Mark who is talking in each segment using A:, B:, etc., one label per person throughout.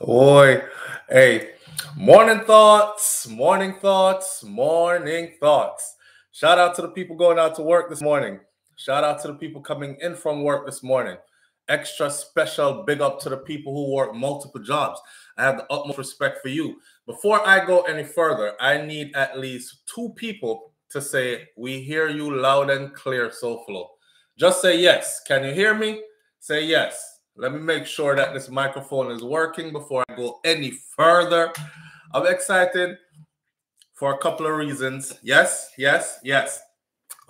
A: Boy, hey, morning thoughts, morning thoughts, morning thoughts. Shout out to the people going out to work this morning. Shout out to the people coming in from work this morning. Extra special big up to the people who work multiple jobs. I have the utmost respect for you. Before I go any further, I need at least two people to say, We hear you loud and clear, SoFlo. Just say yes. Can you hear me? Say yes. Let me make sure that this microphone is working before I go any further. I'm excited for a couple of reasons. Yes, yes, yes.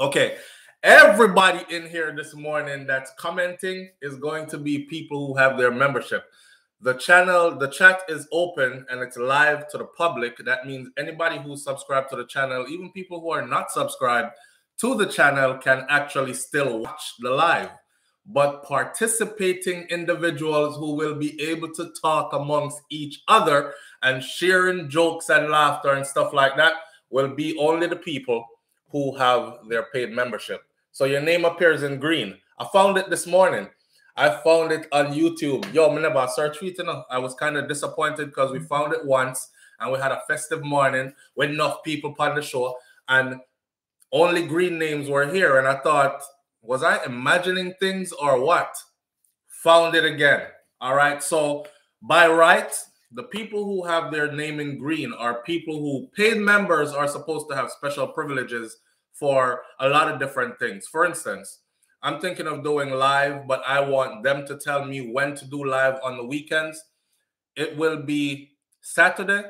A: Okay. Everybody in here this morning that's commenting is going to be people who have their membership. The channel, the chat is open and it's live to the public. That means anybody who's subscribed to the channel, even people who are not subscribed to the channel, can actually still watch the live but participating individuals who will be able to talk amongst each other and sharing jokes and laughter and stuff like that will be only the people who have their paid membership. So your name appears in green. I found it this morning. I found it on YouTube. Yo, I never search for it. You know? I was kind of disappointed because we found it once and we had a festive morning with enough people on the show and only green names were here. And I thought, was I imagining things or what? Found it again. All right. So by right, the people who have their name in green are people who paid members are supposed to have special privileges for a lot of different things. For instance, I'm thinking of doing live, but I want them to tell me when to do live on the weekends. It will be Saturday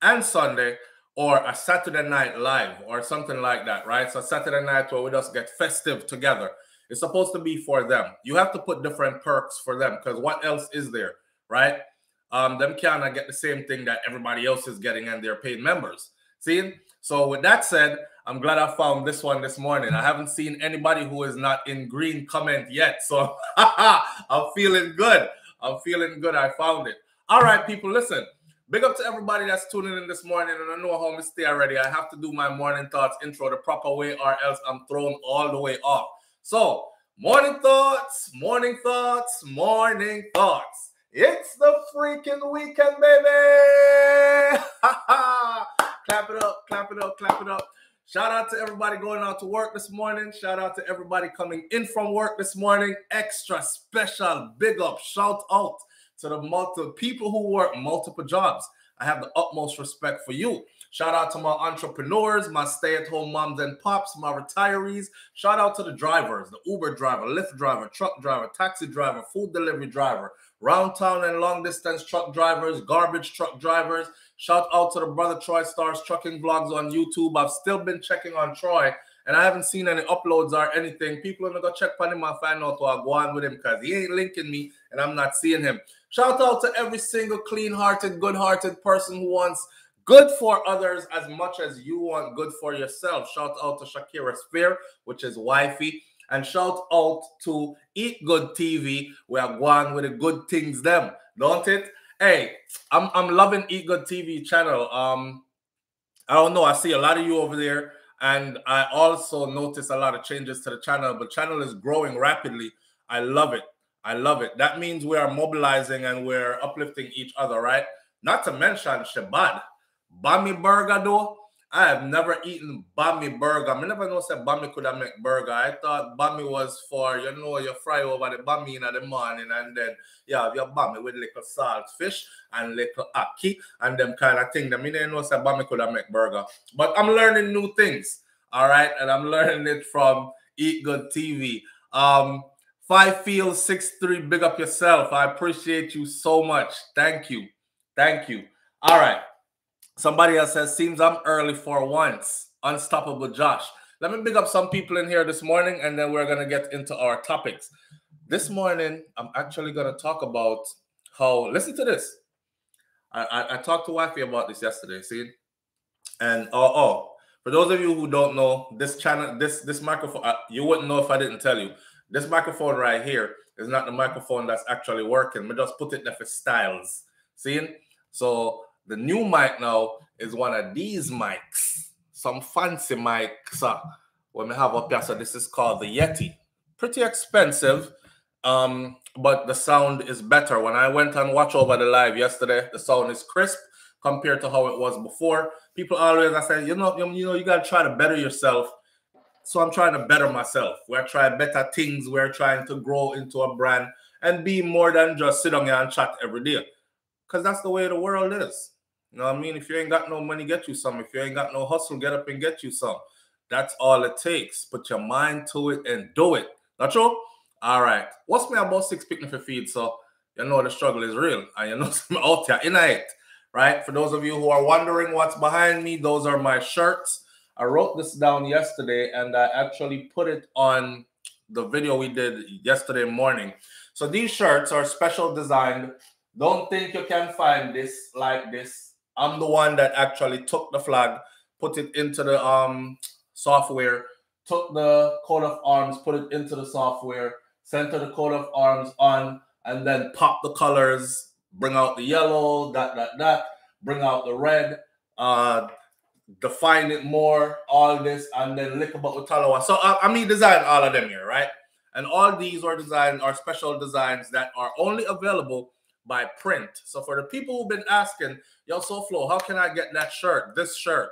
A: and Sunday or a Saturday night live or something like that, right? So Saturday night where we just get festive together. It's supposed to be for them. You have to put different perks for them because what else is there, right? Um, them cannot get the same thing that everybody else is getting and they're paid members. See? So with that said, I'm glad I found this one this morning. I haven't seen anybody who is not in green comment yet. So I'm feeling good. I'm feeling good. I found it. All right, people, listen. Big up to everybody that's tuning in this morning, and I know how to stay already. I have to do my morning thoughts intro the proper way, or else I'm thrown all the way off. So, morning thoughts, morning thoughts, morning thoughts. It's the freaking weekend, baby! clap it up, clap it up, clap it up. Shout out to everybody going out to work this morning. Shout out to everybody coming in from work this morning. Extra special big up, shout out to the multiple people who work multiple jobs. I have the utmost respect for you. Shout out to my entrepreneurs, my stay-at-home moms and pops, my retirees. Shout out to the drivers, the Uber driver, Lyft driver, truck driver, taxi driver, food delivery driver, round town and long distance truck drivers, garbage truck drivers. Shout out to the brother Troy Stars trucking vlogs on YouTube. I've still been checking on Troy and I haven't seen any uploads or anything. People are gonna go check on him and find out what I go on with him because he ain't linking me and I'm not seeing him. Shout out to every single clean-hearted, good-hearted person who wants good for others as much as you want good for yourself. Shout out to Shakira Spear, which is wifey. And shout out to Eat Good TV. We are going with the good things them, don't it? Hey, I'm I'm loving Eat Good TV channel. Um, I don't know. I see a lot of you over there, and I also notice a lot of changes to the channel. But channel is growing rapidly. I love it. I love it. That means we are mobilizing and we're uplifting each other, right? Not to mention Shabbat. Bami burger, though. I have never eaten Bami burger. I never know said Bami could have make burger. I thought Bami was for, you know, you fry over the Bami in the morning and then you have your Bami with little salt fish and little ackee and them kind of thing. I mean, I know said Bami could have make burger. But I'm learning new things, all right? And I'm learning it from Eat Good TV. Um, Five Fields, six three. Big up yourself. I appreciate you so much. Thank you. Thank you. All right. Somebody else says, seems I'm early for once. Unstoppable Josh. Let me big up some people in here this morning, and then we're gonna get into our topics. This morning, I'm actually gonna talk about how. Listen to this. I, I, I talked to Wifey about this yesterday. See, and oh, oh, for those of you who don't know, this channel, this this microphone, uh, you wouldn't know if I didn't tell you. This microphone right here is not the microphone that's actually working. We just put it there for styles. See? So the new mic now is one of these mics. Some fancy mics uh, when we have up here. So this is called the Yeti. Pretty expensive. Um, but the sound is better. When I went and watched over the live yesterday, the sound is crisp compared to how it was before. People always I say, you know, you know, you gotta try to better yourself. So I'm trying to better myself. We're trying better things. We're trying to grow into a brand and be more than just sit on here and chat every day. Because that's the way the world is. You know what I mean? If you ain't got no money, get you some. If you ain't got no hustle, get up and get you some. That's all it takes. Put your mind to it and do it. Not true? All right. What's me about six picking for feed? So you know the struggle is real. And you know some out here in it. Right? For those of you who are wondering what's behind me, those are my shirts. I wrote this down yesterday and I actually put it on the video we did yesterday morning. So these shirts are special designed. Don't think you can find this like this. I'm the one that actually took the flag, put it into the um software, took the coat of arms, put it into the software, center the coat of arms on, and then pop the colors, bring out the yellow, that, that, that, bring out the red, uh, define it more, all this, and then lick about with Talawa. So I, I mean, design all of them here, right? And all these are designed are special designs that are only available by print. So for the people who've been asking, yo, SoFlo, how can I get that shirt? This shirt.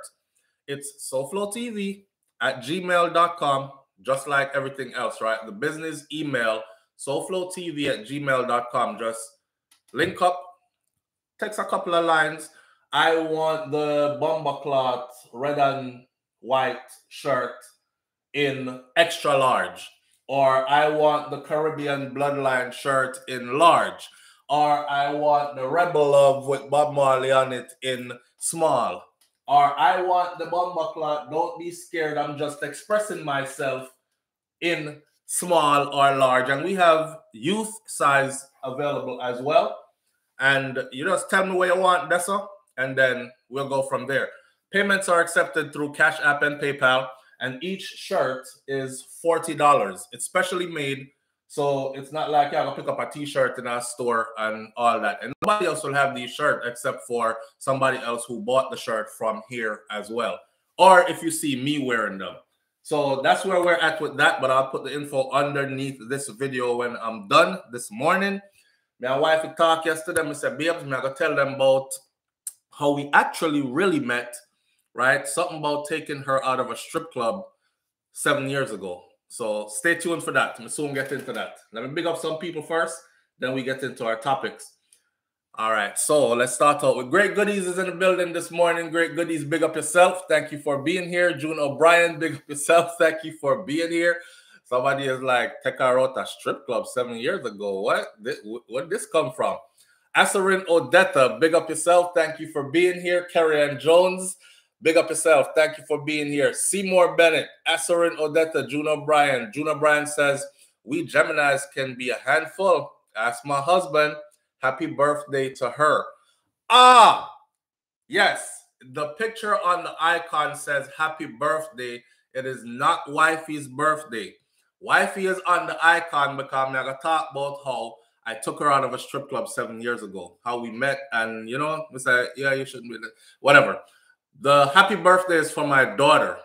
A: It's SoFlo TV at gmail.com just like everything else, right? The business email, SoFloTV at gmail.com. Just link up, text a couple of lines. I want the bomber cloth red and white shirt in extra large. Or I want the Caribbean bloodline shirt in large. Or I want the Rebel Love with Bob Marley on it in small or I want the bomber cloth. Don't be scared. I'm just expressing myself in small or large. And we have youth size available as well. And you just tell me where you want that's all, and then we'll go from there. Payments are accepted through Cash App and PayPal, and each shirt is $40. It's specially made so it's not like you're gonna pick up a t-shirt in a store and all that. And nobody else will have these shirts except for somebody else who bought the shirt from here as well. Or if you see me wearing them. So that's where we're at with that. But I'll put the info underneath this video when I'm done this morning. My wife talked yesterday. I said, babes, I'm gonna tell them about how we actually really met, right? Something about taking her out of a strip club seven years ago. So stay tuned for that. We'll soon get into that. Let me big up some people first, then we get into our topics. All right, so let's start out with Great Goodies is in the building this morning. Great Goodies, big up yourself. Thank you for being here. June O'Brien, big up yourself. Thank you for being here. Somebody is like, her out a strip club seven years ago. What? Where did this come from? Asarin Odetta, big up yourself. Thank you for being here. Kerry Ann Jones, Big up yourself. Thank you for being here. Seymour Bennett, Asserin Odetta, Juno Bryan. Juno Bryan says, We Geminis can be a handful. Ask my husband. Happy birthday to her. Ah, yes. The picture on the icon says happy birthday. It is not wifey's birthday. Wifey is on the icon because I'm going to talk about how I took her out of a strip club seven years ago, how we met, and you know, we said, yeah, you shouldn't be, there. whatever. The happy birthday is for my daughter,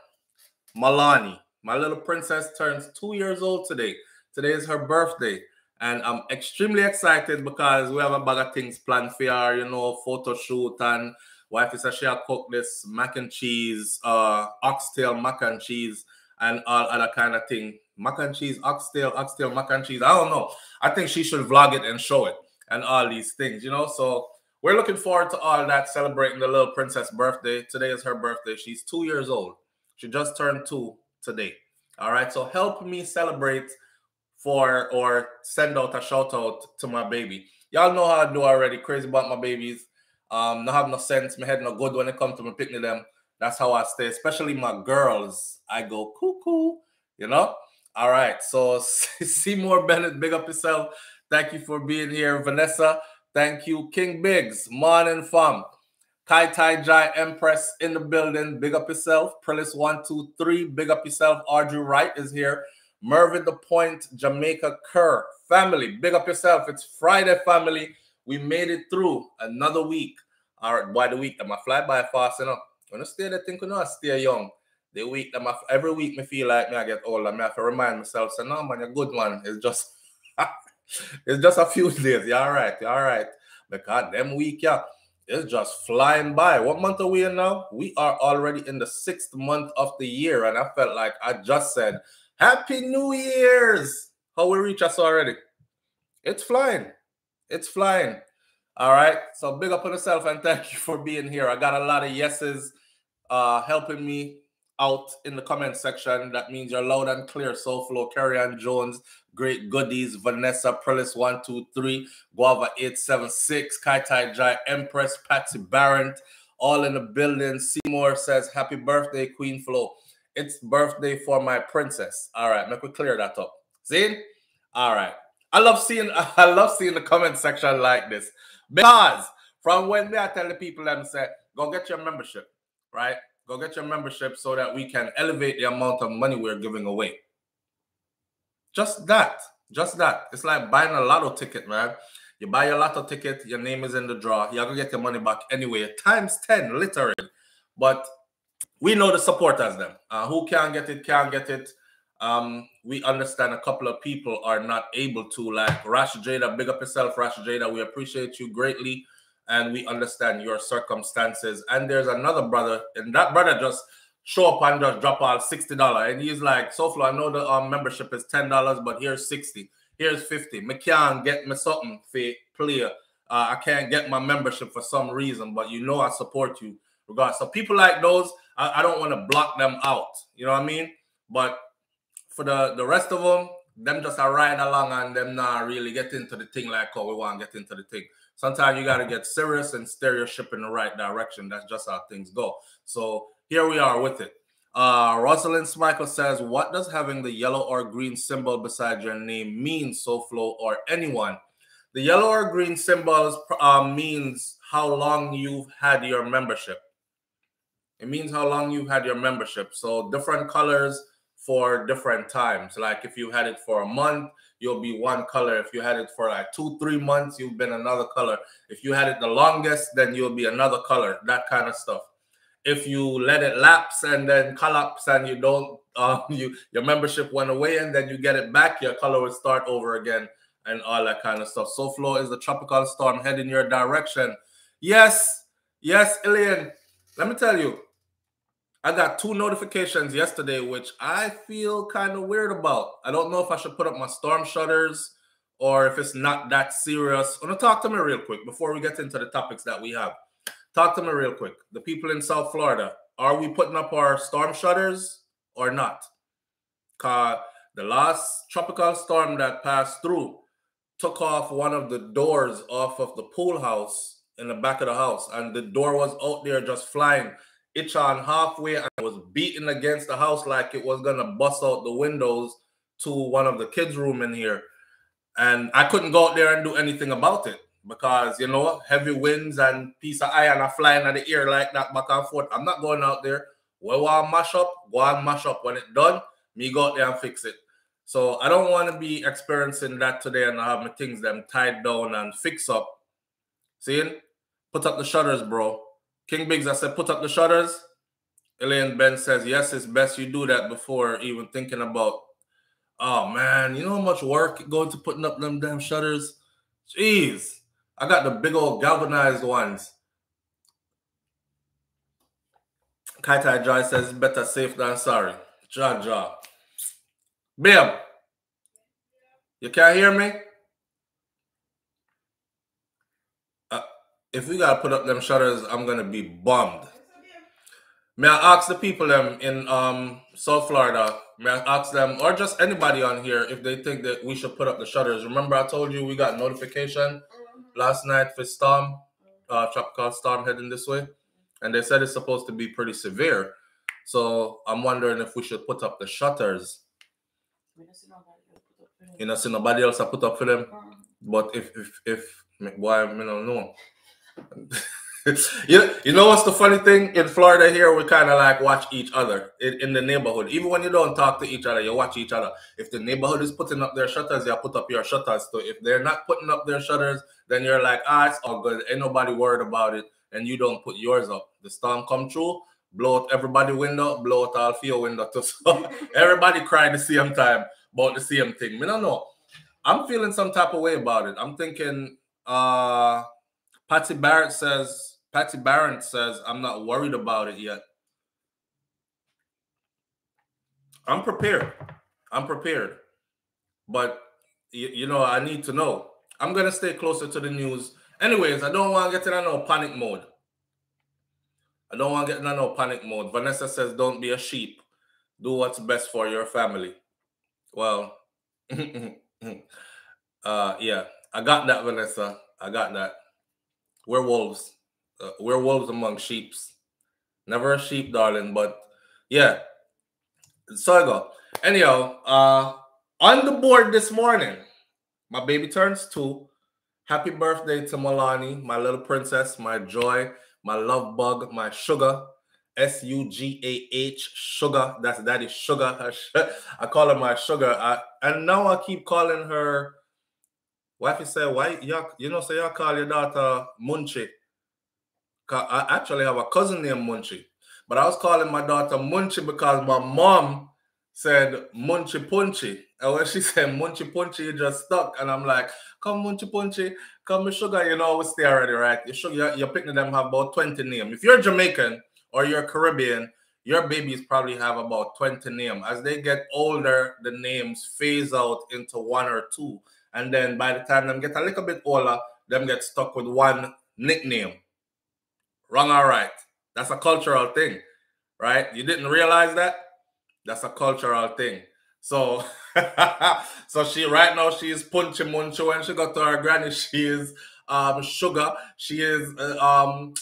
A: Malani. My little princess turns two years old today. Today is her birthday. And I'm extremely excited because we have a bag of things planned for her, you know, photo shoot and wife is she cook this mac and cheese, uh, oxtail mac and cheese, and all other kind of thing. Mac and cheese, oxtail, oxtail, mac and cheese. I don't know. I think she should vlog it and show it and all these things, you know. So we're looking forward to all that, celebrating the little princess birthday. Today is her birthday. She's two years old. She just turned two today. All right. So help me celebrate for or send out a shout out to my baby. Y'all know how I do already. Crazy about my babies. Um, not have no sense. My head no good when it comes to me picking them. That's how I stay, especially my girls. I go cuckoo, you know. All right. So Seymour Bennett, big up yourself. Thank you for being here, Vanessa. Thank you, King Biggs, Morning Fam. Kai Tai Jai Empress in the building. Big up yourself. Prelis123. Big up yourself. Audrey Wright is here. Mervyn the Point, Jamaica Kerr. Family, big up yourself. It's Friday, family. We made it through another week. All right, by the week, I'm a fly by fast enough. When I stay there, think you know I stay young. The week, I'm every week, me feel like me I get older. Me have to remind myself, say, no, man, you're good, man. It's just it's just a few days. Yeah, all right? You all right? Because them week, yeah, it's just flying by. What month are we in now? We are already in the sixth month of the year, and I felt like I just said, Happy New Year's. How we reach us already? It's flying. It's flying. All right. So big up on yourself and thank you for being here. I got a lot of yeses uh helping me out in the comment section. That means you're loud and clear. Soul Flow, Kerry Ann Jones, Great Goodies, Vanessa, Prelis 123, Guava 876, Kai Tai Jai, Empress, Patsy Barrett, all in the building. Seymour says, Happy birthday, Queen Flow. It's birthday for my princess. All right, make we clear that up. See? All right. I love seeing I love seeing the comment section like this because from when I tell the people them say go get your membership, right? Go get your membership so that we can elevate the amount of money we're giving away. Just that, just that. It's like buying a lotto ticket, man. You buy a lotto ticket, your name is in the draw. You're gonna get your money back anyway, times ten, literally. But we know the supporters them. Uh, who can get it, can get it. Um, we understand a couple of people are not able to, like Rash Jada, big up yourself, Rash Jada. We appreciate you greatly, and we understand your circumstances. And there's another brother, and that brother just show up and just drop all sixty dollar, and he's like, "So far, I know the um, membership is ten dollars, but here's sixty, here's fifty. Me get me something for player. Uh, I can't get my membership for some reason, but you know I support you regardless. So people like those, I, I don't want to block them out. You know what I mean? But for the the rest of them, them just are ride along and them not really get into the thing like how we want to get into the thing. Sometimes you got to get serious and steer your ship in the right direction. That's just how things go. So here we are with it. Uh, Rosalind Smichael says, What does having the yellow or green symbol beside your name mean, SoFlo or anyone? The yellow or green symbols uh, means how long you've had your membership. It means how long you've had your membership. So different colors for different times. Like if you had it for a month, you'll be one color. If you had it for like two, three months, you've been another color. If you had it the longest, then you'll be another color. That kind of stuff. If you let it lapse and then collapse and you don't, um, you your membership went away and then you get it back, your color will start over again and all that kind of stuff. SoFlo is the tropical storm heading your direction. Yes, yes, Ilian. Let me tell you, I got two notifications yesterday, which I feel kind of weird about. I don't know if I should put up my storm shutters or if it's not that serious. I'm gonna talk to me real quick before we get into the topics that we have. Talk to me real quick. The people in South Florida, are we putting up our storm shutters or not? Cause the last tropical storm that passed through took off one of the doors off of the pool house in the back of the house, and the door was out there just flying itch on halfway and was beating against the house like it was gonna bust out the windows to one of the kids' room in here. And I couldn't go out there and do anything about it because you know heavy winds and piece of iron are flying in the air like that back and forth. I'm not going out there. We want mash up, go and mash up. When it's done, me go out there and fix it. So I don't want to be experiencing that today and have my things them tied down and fix up. Seeing? Put up the shutters, bro. King Biggs, I said, put up the shutters. Elaine Ben says, yes, it's best you do that before even thinking about, oh man, you know how much work going to putting up them damn shutters? Jeez, I got the big old galvanized ones. Kai Tai Jai says, better safe than sorry. Ja, ja. Babe, you can't hear me? If we gotta put up them shutters, I'm gonna be bummed. May I ask the people them in um South Florida, may I ask them or just anybody on here if they think that we should put up the shutters? Remember I told you we got notification last night for storm, uh tropical storm heading this way, and they said it's supposed to be pretty severe. So I'm wondering if we should put up the shutters. You know, see nobody else I put up for them. But if if if why I don't know. you, you know what's the funny thing? In Florida here we kind of like watch each other in, in, the neighborhood. Even when you don't talk to each other you watch each other. If the neighborhood is putting up their shutters you put up your shutters so if they're not putting up their shutters then you're like ah it's all good. Ain't nobody worried about it. And you don't put yours up. The storm come true blow out everybody window blow out all your window too. So everybody cry the same time about the same thing. Me don't know I'm feeling some type of way about it. I'm thinking uh Patty Barrett says Patty Barrett says I'm not worried about it yet. I'm prepared. I'm prepared. But you, you know, I need to know. I'm gonna stay closer to the news. Anyways, I don't want to get in no panic mode. I don't want to get in no panic mode. Vanessa says, "Don't be a sheep. Do what's best for your family." Well, uh, yeah, I got that, Vanessa. I got that. We're wolves. Uh, we're wolves among sheeps. Never a sheep, darling, but yeah. So I go. Anyhow, uh, on the board this morning, my baby turns two. Happy birthday to Milani, my little princess, my joy, my love bug, my sugar. S U G A H, sugar. That's daddy sugar. I call her my sugar. I, and now I keep calling her. Wifey say, why you you know say you call your daughter Munchie. I actually have a cousin named Munchie, but I was calling my daughter Munchie because my mom said Munchie Punchy. And when she said Munchie Punchy, it just stuck. And I'm like, come Munchie Punchy, come sugar, you know, we stay already, right? Your sugar, your picnic them have about 20 names. If you're Jamaican or you're Caribbean, your babies probably have about 20 names. As they get older, the names phase out into one or two. And then by the time them get a little bit older, them get stuck with one nickname. Wrong or right. That's a cultural thing, right? You didn't realize that? That's a cultural thing. So, so she right now she is punchy muncho. When she got to her granny, she is um sugar. She is uh, um,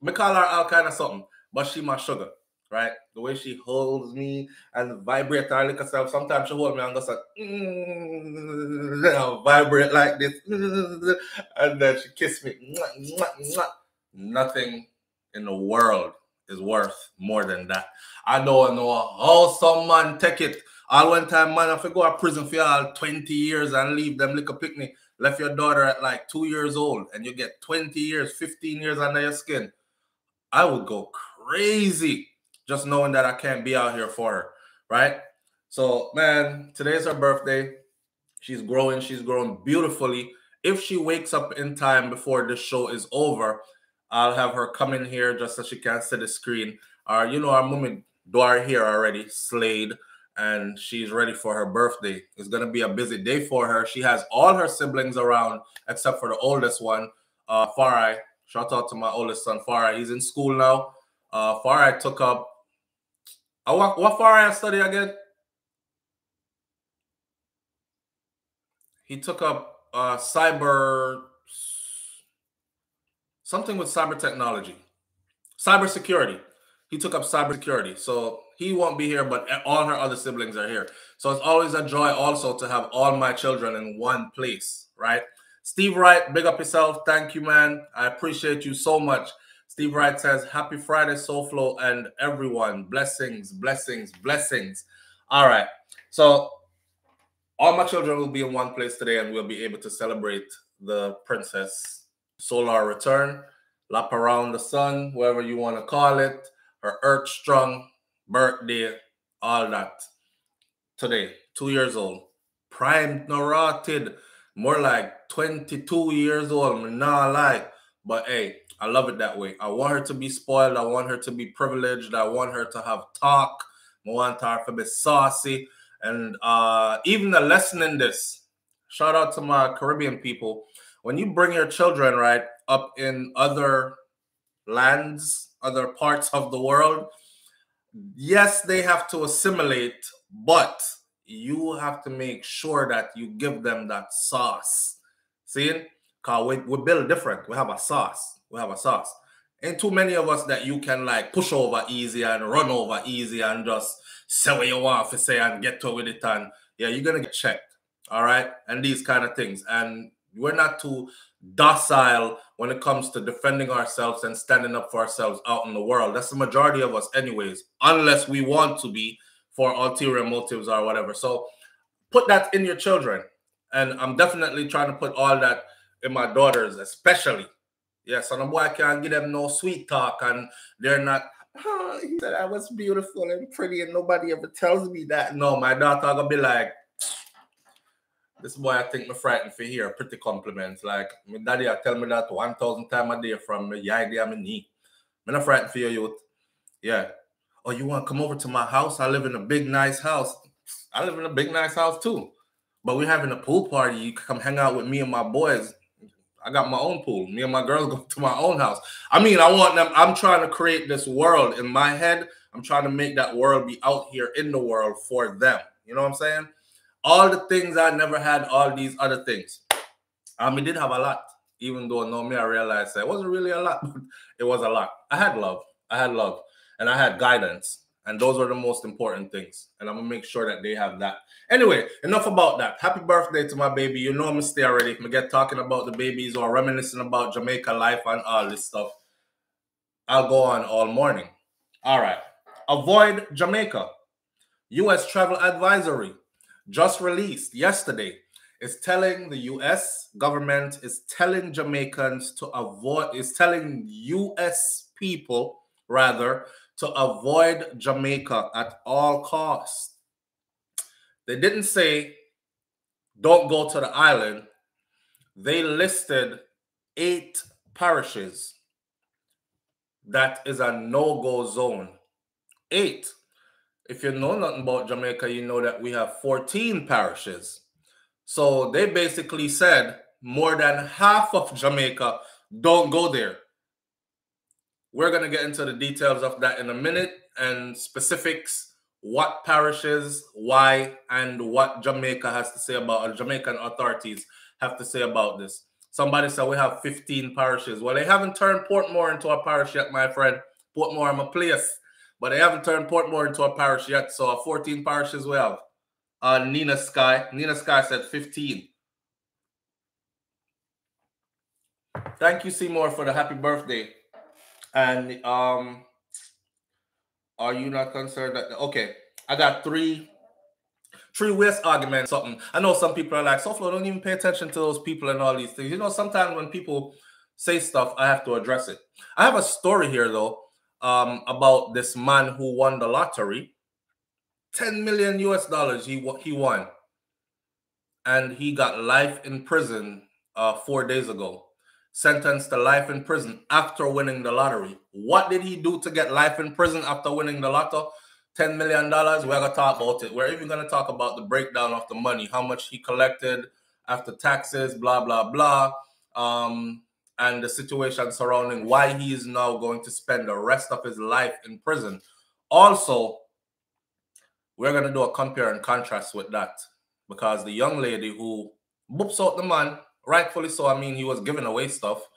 A: we call her all kind of something, but she my sugar, right? The way she holds me and vibrate her like herself. Sometimes she hold me and goes like, mm, vibrate like this, and then she kiss me. Nothing in the world is worth more than that. I don't know how some man take it. All one time, man, if you go to prison for all 20 years and leave them like a picnic, left your daughter at like two years old and you get 20 years, 15 years under your skin, I would go crazy just knowing that I can't be out here for her, right? So, man, today's her birthday. She's growing, she's growing beautifully. If she wakes up in time before the show is over, I'll have her come in here just so she can see the screen. Uh, you know, our mommy Dwar here already, Slade, and she's ready for her birthday. It's gonna be a busy day for her. She has all her siblings around except for the oldest one, uh, Farai. Shout out to my oldest son, Farai. He's in school now. Uh, Farai took up. Uh, what what Farai study again? He took up uh, cyber something with cyber technology, cyber security. He took up cyber security, so he won't be here, but all her other siblings are here. So it's always a joy also to have all my children in one place, right? Steve Wright, big up yourself. Thank you, man. I appreciate you so much. Steve Wright says, Happy Friday, SoFlo, and everyone. Blessings, blessings, blessings. All right. So all my children will be in one place today, and we'll be able to celebrate the princess solar return, lap around the sun, whatever you want to call it, her earth strong birthday, all that. Today, two years old, prime neurotic, more like 22 years old, I'm not like, but hey, I love it that way. I want her to be spoiled. I want her to be privileged. I want her to have talk. I want her to be saucy. And uh, even the lesson in this, shout out to my Caribbean people when you bring your children right up in other lands, other parts of the world, yes, they have to assimilate, but you have to make sure that you give them that sauce. See, cause we, we build different. We have a sauce. We have a sauce. Ain't too many of us that you can like push over easy and run over easy and just say what you want to say and get to with it. And yeah, you're gonna get checked. All right, and these kind of things. And we're not too docile when it comes to defending ourselves and standing up for ourselves out in the world. That's the majority of us, anyways, unless we want to be for ulterior motives or whatever. So put that in your children. And I'm definitely trying to put all that in my daughters, especially. Yes, and a boy can't give them no sweet talk, and they're not. Oh, he said I was beautiful and pretty, and nobody ever tells me that. No, my daughter gonna be like, This boy, I think me frightened for hear pretty compliments. Like my daddy, I tell me that one thousand times a day from the idea me knee. Me not frightened for your youth. Yeah. Oh, you want to come over to my house? I live in a big, nice house. I live in a big, nice house too. But we're having a pool party. You come hang out with me and my boys. I got my own pool. Me and my girls go to my own house. I mean, I want them. I'm trying to create this world in my head. I'm trying to make that world be out here in the world for them. You know what I'm saying? All the things I never had, all these other things. I mean, did have a lot, even though no me, I realized that it wasn't really a lot, but it was a lot. I had love. I had love and I had guidance. And those are the most important things. And I'm gonna make sure that they have that. Anyway, enough about that. Happy birthday to my baby. You know I'm gonna stay already. If I'm get talking about the babies or reminiscing about Jamaica life and all this stuff. I'll go on all morning. All right. Avoid Jamaica. US travel advisory just released yesterday is telling the US government is telling Jamaicans to avoid is telling US people rather to avoid Jamaica at all costs. They didn't say don't go to the island. They listed eight parishes that is a no-go zone. Eight. If you know nothing about Jamaica, you know that we have 14 parishes. So they basically said more than half of Jamaica don't go there. We're going to get into the details of that in a minute and specifics, what parishes, why, and what Jamaica has to say about, or Jamaican authorities have to say about this. Somebody said we have 15 parishes. Well, they haven't turned Portmore into a parish yet, my friend. Portmore, I'm a place, but they haven't turned Portmore into a parish yet. So 14 parishes we have. Uh, Nina Sky. Nina Sky said 15. Thank you, Seymour, for the happy birthday. And um, are you not concerned that okay? I got three three ways arguments. Something I know some people are like, Soflo, don't even pay attention to those people and all these things. You know, sometimes when people say stuff, I have to address it. I have a story here though um, about this man who won the lottery. 10 million US dollars he he won. And he got life in prison uh, four days ago sentenced to life in prison after winning the lottery. What did he do to get life in prison after winning the lotto? $10 million. We're going to talk about it. We're even going to talk about the breakdown of the money, how much he collected after taxes, blah, blah, blah. Um, and the situation surrounding why he is now going to spend the rest of his life in prison. Also, we're going to do a compare and contrast with that because the young lady who boops out the man rightfully so. I mean, he was giving away stuff.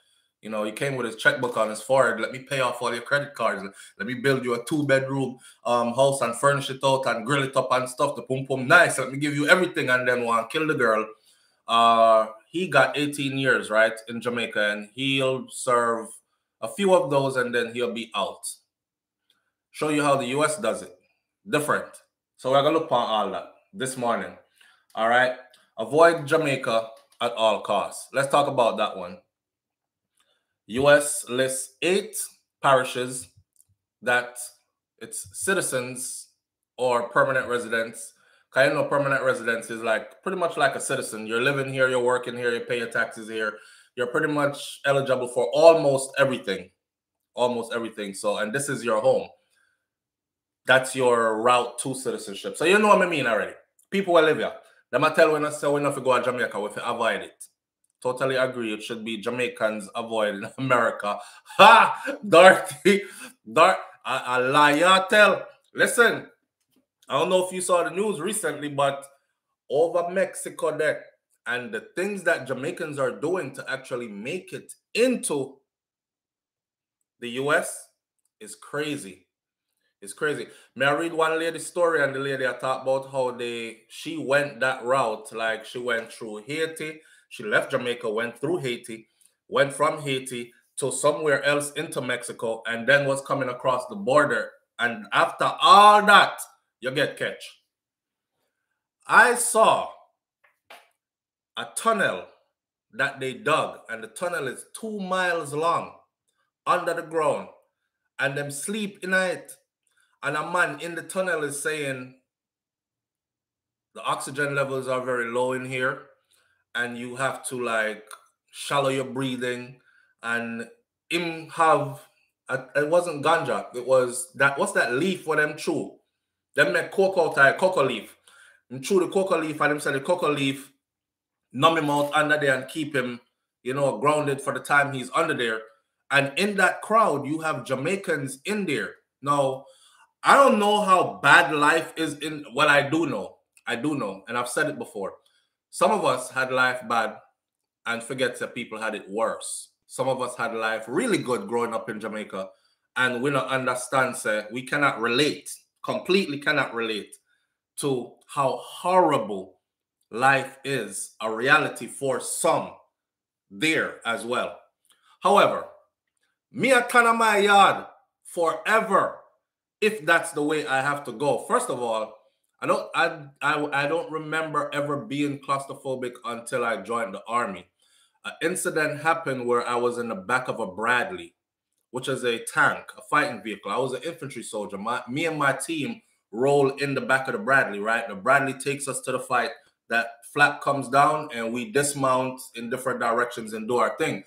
A: You know, he came with his checkbook on his forehead. Let me pay off all your credit cards. Let me build you a two bedroom um, house and furnish it out and grill it up and stuff. The pum pum nice. Let me give you everything and then want kill the girl. Uh, he got 18 years right in Jamaica and he'll serve a few of those and then he'll be out. Show you how the US does it. Different. So we're gonna look on all that this morning. All right. Avoid Jamaica at all costs. Let's talk about that one. US lists eight parishes that its citizens or permanent residents. Kind of know permanent residence is like pretty much like a citizen. You're living here, you're working here, you pay your taxes here. You're pretty much eligible for almost everything. Almost everything. So, and this is your home. That's your route to citizenship. So you know what I mean already. People will live here. Them I tell when I say we not to go to Jamaica, we avoid it. Totally agree. It should be Jamaicans avoiding America. Ha! Dorothy. Dart I, I lie tell. Listen, I don't know if you saw the news recently, but over Mexico there and the things that Jamaicans are doing to actually make it into the US is crazy. It's crazy. May I read one lady story and the lady I talk about how they she went that route, like she went through Haiti, she left Jamaica, went through Haiti, went from Haiti to somewhere else into Mexico, and then was coming across the border. And after all that, you get catch. I saw a tunnel that they dug, and the tunnel is two miles long under the ground, and them sleep in it and a man in the tunnel is saying the oxygen levels are very low in here. and you have to like shallow your breathing and him have it wasn't ganja. It was that what's that leaf for them chew? Them make cocoa type cocoa leaf. And chew the cocoa leaf and them say the cocoa leaf numb him out under there and keep him, you know, grounded for the time he's under there. And in that crowd, you have Jamaicans in there. Now, I don't know how bad life is in what I do know. I do know, and I've said it before. Some of us had life bad and forget that people had it worse. Some of us had life really good growing up in Jamaica, and we don't understand, sir. we cannot relate, completely cannot relate to how horrible life is a reality for some there as well. However, me a ton of my yard forever if that's the way I have to go. First of all, I don't I, I I don't remember ever being claustrophobic until I joined the army. An incident happened where I was in the back of a Bradley, which is a tank, a fighting vehicle. I was an infantry soldier. My me and my team roll in the back of the Bradley, right? The Bradley takes us to the fight that flap comes down and we dismount in different directions and do our thing.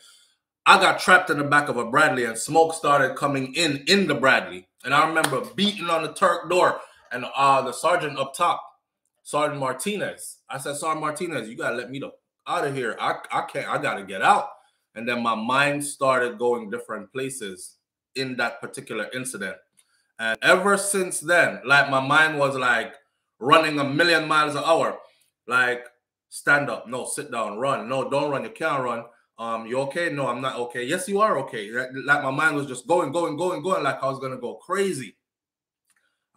A: I got trapped in the back of a Bradley and smoke started coming in in the Bradley. And I remember beating on the Turk door and uh, the sergeant up top, Sergeant Martinez. I said, Sergeant Martinez, you gotta let me the out of here. I, I can't, I gotta get out. And then my mind started going different places in that particular incident. And ever since then, like my mind was like running a million miles an hour. Like, stand up. No, sit down. Run. No, don't run. You can't run. Um, you okay? No, I'm not okay. Yes, you are okay. Like my mind was just going, going, going, going, like I was gonna go crazy.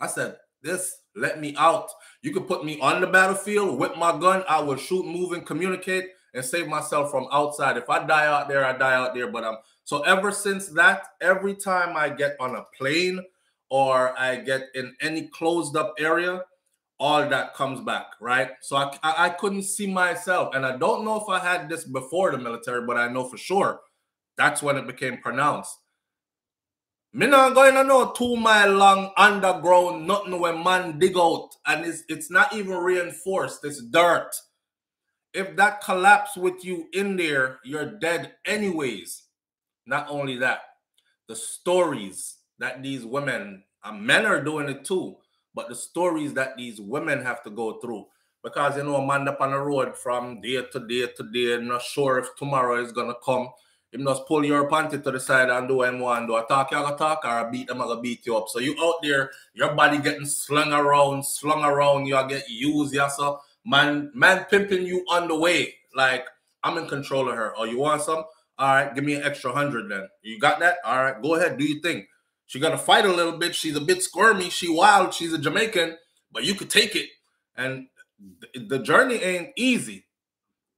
A: I said, This, let me out. You could put me on the battlefield with my gun. I will shoot, move, and communicate and save myself from outside. If I die out there, I die out there. But um, so ever since that, every time I get on a plane or I get in any closed up area, all that comes back, right? So I, I, I couldn't see myself, and I don't know if I had this before the military, but I know for sure that's when it became pronounced. Me not going to know two mile long underground nothing when man dig out, and it's it's not even reinforced. It's dirt. If that collapse with you in there, you're dead anyways. Not only that, the stories that these women and men are doing it too but the stories that these women have to go through. Because you know, a man up on the road from day to day to day, not sure if tomorrow is gonna come. You just pull your panty to the side and do what want do. I talk, you gonna talk, or beat them, I gonna beat you up. So you out there, your body getting slung around, slung around, you get used. So man, man pimping you on the way. Like I'm in control of her. Oh, you want some? All right, give me an extra hundred then. You got that? All right, go ahead, do your thing. She got to fight a little bit. She's a bit squirmy. She wild. She's a Jamaican, but you could take it. And the journey ain't easy.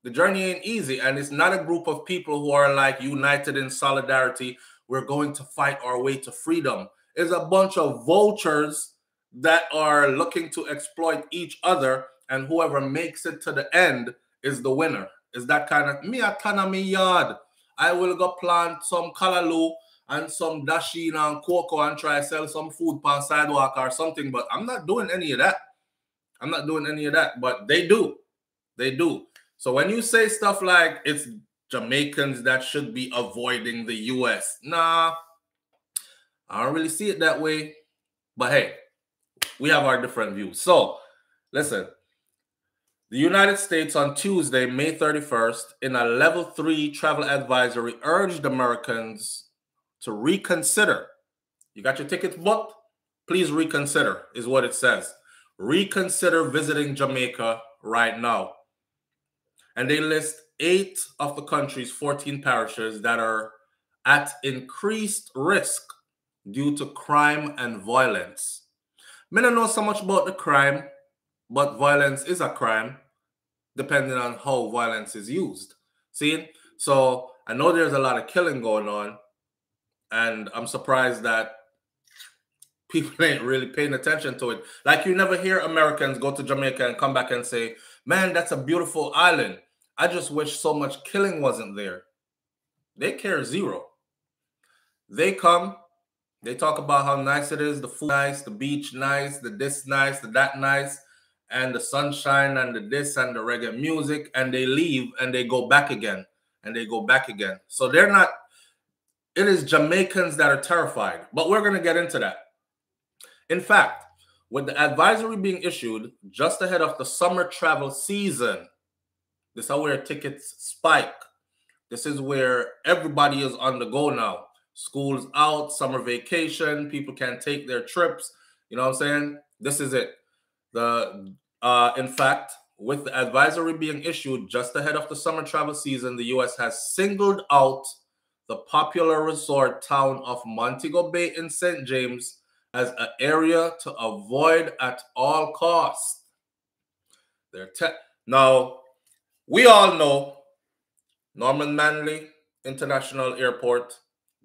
A: The journey ain't easy. And it's not a group of people who are like united in solidarity. We're going to fight our way to freedom. It's a bunch of vultures that are looking to exploit each other. And whoever makes it to the end is the winner. Is that kind of me a ton of me yard? I will go plant some callaloo and some dasheen and cocoa and try sell some food on sidewalk or something. But I'm not doing any of that. I'm not doing any of that. But they do. They do. So when you say stuff like it's Jamaicans that should be avoiding the US, nah, I don't really see it that way. But hey, we have our different views. So listen, the United States on Tuesday, May 31st, in a level three travel advisory, urged Americans to reconsider. You got your tickets booked? Please reconsider, is what it says. Reconsider visiting Jamaica right now. And they list eight of the country's 14 parishes that are at increased risk due to crime and violence. Men don't know so much about the crime, but violence is a crime depending on how violence is used. See? So I know there's a lot of killing going on, and I'm surprised that people ain't really paying attention to it. Like you never hear Americans go to Jamaica and come back and say, "Man, that's a beautiful island. I just wish so much killing wasn't there." They care zero. They come, they talk about how nice it is, the food nice, the beach nice, the this nice, the that nice, and the sunshine and the this and the reggae music, and they leave and they go back again and they go back again. So they're not, it is Jamaicans that are terrified, but we're going to get into that. In fact, with the advisory being issued just ahead of the summer travel season, this is where tickets spike. This is where everybody is on the go now. School's out, summer vacation, people can take their trips. You know what I'm saying? This is it. The uh, in fact, with the advisory being issued just ahead of the summer travel season, the US has singled out the popular resort town of Montego Bay in St. James as an area to avoid at all costs. They're te- now, we all know Norman Manley International Airport,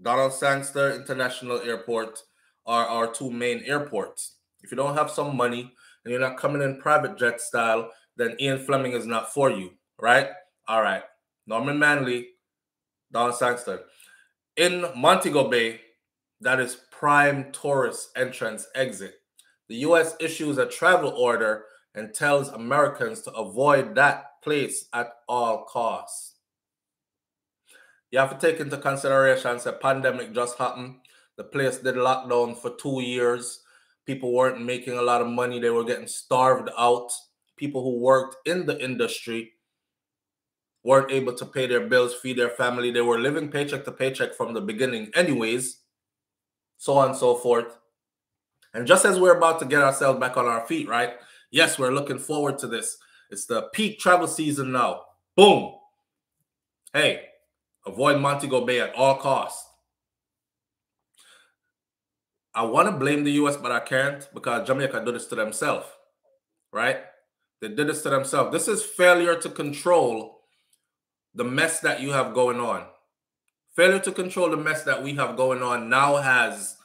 A: Donald Sangster International Airport are our two main airports. If you don't have some money and you're not coming in private jet style, then Ian Fleming is not for you, right? All right. Norman Manley, Donald Sangster. In Montego Bay, that is prime tourist entrance exit. The US issues a travel order and tells Americans to avoid that place at all costs. You have to take into consideration the pandemic just happened. The place did lockdown for two years. People weren't making a lot of money. They were getting starved out. People who worked in the industry weren't able to pay their bills, feed their family. They were living paycheck to paycheck from the beginning, anyways so on and so forth. And just as we're about to get ourselves back on our feet, right? Yes, we're looking forward to this. It's the peak travel season now. Boom. Hey, avoid Montego Bay at all costs. I want to blame the US, but I can't because Jamaica did this to themselves, right? They did this to themselves. This is failure to control the mess that you have going on. Failure to control the mess that we have going on now has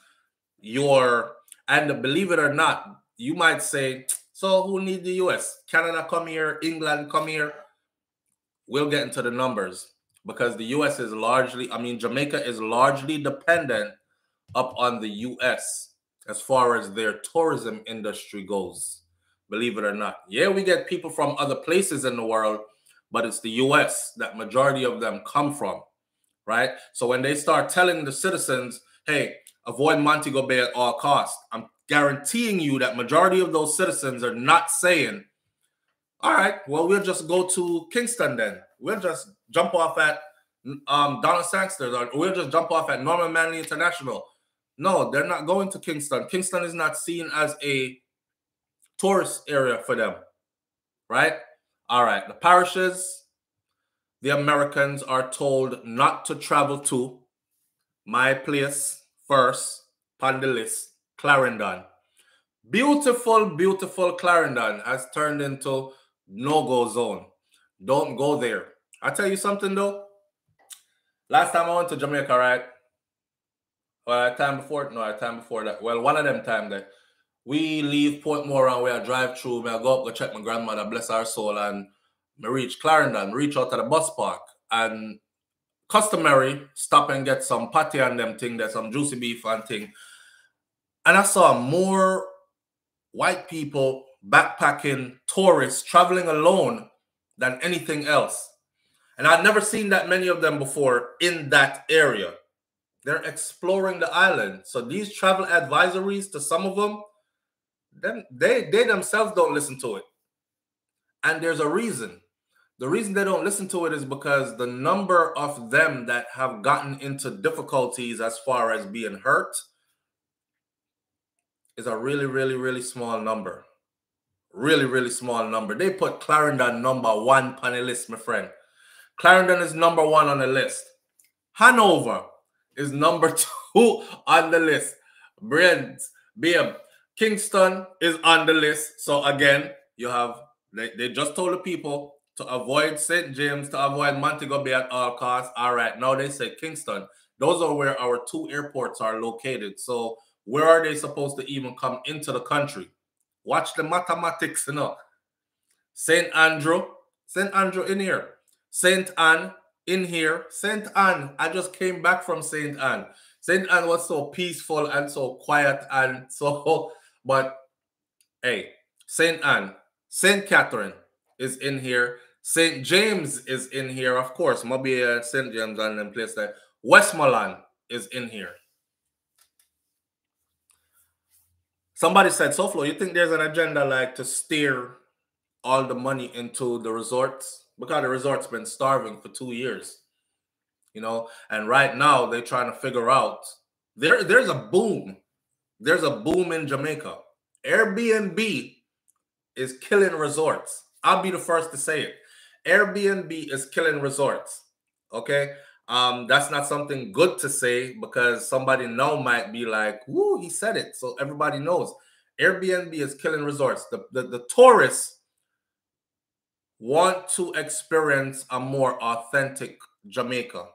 A: your and believe it or not, you might say, so who need the US? Canada come here, England come here. We'll get into the numbers because the US is largely, I mean, Jamaica is largely dependent up on the US as far as their tourism industry goes. Believe it or not. Yeah, we get people from other places in the world, but it's the US that majority of them come from right? So when they start telling the citizens, hey, avoid Montego Bay at all costs, I'm guaranteeing you that majority of those citizens are not saying, all right, well, we'll just go to Kingston then. We'll just jump off at um, Donald Sangster, or we'll just jump off at Norman Manley International. No, they're not going to Kingston. Kingston is not seen as a tourist area for them, right? All right, the parishes, the Americans are told not to travel to my place first list, Clarendon. Beautiful, beautiful Clarendon has turned into no-go zone. Don't go there. I tell you something though. Last time I went to Jamaica, right? Well, time before, no, time before that. Well, one of them time that we leave Portmore and we are drive through. Me I go up go check my grandmother, bless her soul, and me reach Clarendon, reach out to the bus park, and customary stop and get some patty and them thing, there's some juicy beef and thing. And I saw more white people backpacking tourists traveling alone than anything else. And I'd never seen that many of them before in that area. They're exploring the island. So these travel advisories to some of them, then they they themselves don't listen to it. And there's a reason. The reason they don't listen to it is because the number of them that have gotten into difficulties as far as being hurt is a really, really, really small number. Really, really small number. They put Clarendon number one on the list, my friend. Clarendon is number one on the list. Hanover is number two on the list. Brent, babe, Kingston is on the list. So again, you have they, they just told the people to avoid St. James, to avoid Montego Bay at all costs. All right, now they say Kingston. Those are where our two airports are located. So where are they supposed to even come into the country? Watch the mathematics, you know. St. Andrew, St. Andrew in here. St. Anne in here. St. Anne, I just came back from St. Anne. St. Anne was so peaceful and so quiet and so, but hey, St. Anne, St. Catherine is in here. St. James is in here, of course. Uh, St. James and then place there. Westmoreland is in here. Somebody said, SoFlo, you think there's an agenda like to steer all the money into the resorts? Because the resort's been starving for two years. You know, and right now they're trying to figure out there, there's a boom. There's a boom in Jamaica. Airbnb is killing resorts. I'll be the first to say it. Airbnb is killing resorts. Okay. Um, that's not something good to say because somebody now might be like, "Woo, he said it," so everybody knows. Airbnb is killing resorts. The, the, the tourists want to experience a more authentic Jamaica,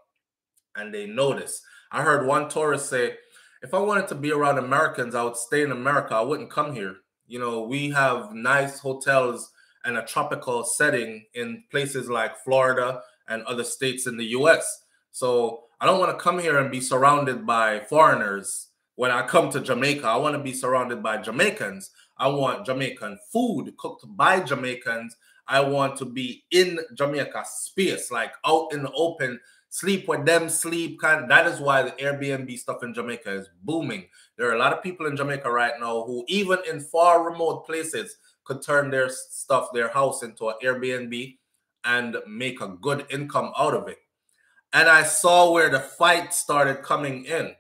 A: and they notice. I heard one tourist say, "If I wanted to be around Americans, I would stay in America. I wouldn't come here." You know, we have nice hotels and a tropical setting in places like Florida and other states in the US. So I don't want to come here and be surrounded by foreigners. When I come to Jamaica, I want to be surrounded by Jamaicans. I want Jamaican food cooked by Jamaicans. I want to be in Jamaica space, like out in the open, sleep with them, sleep kind. Of, that is why the Airbnb stuff in Jamaica is booming. There are a lot of people in Jamaica right now who, even in far remote places, could turn their stuff, their house into an Airbnb and make a good income out of it. And I saw where the fight started coming in.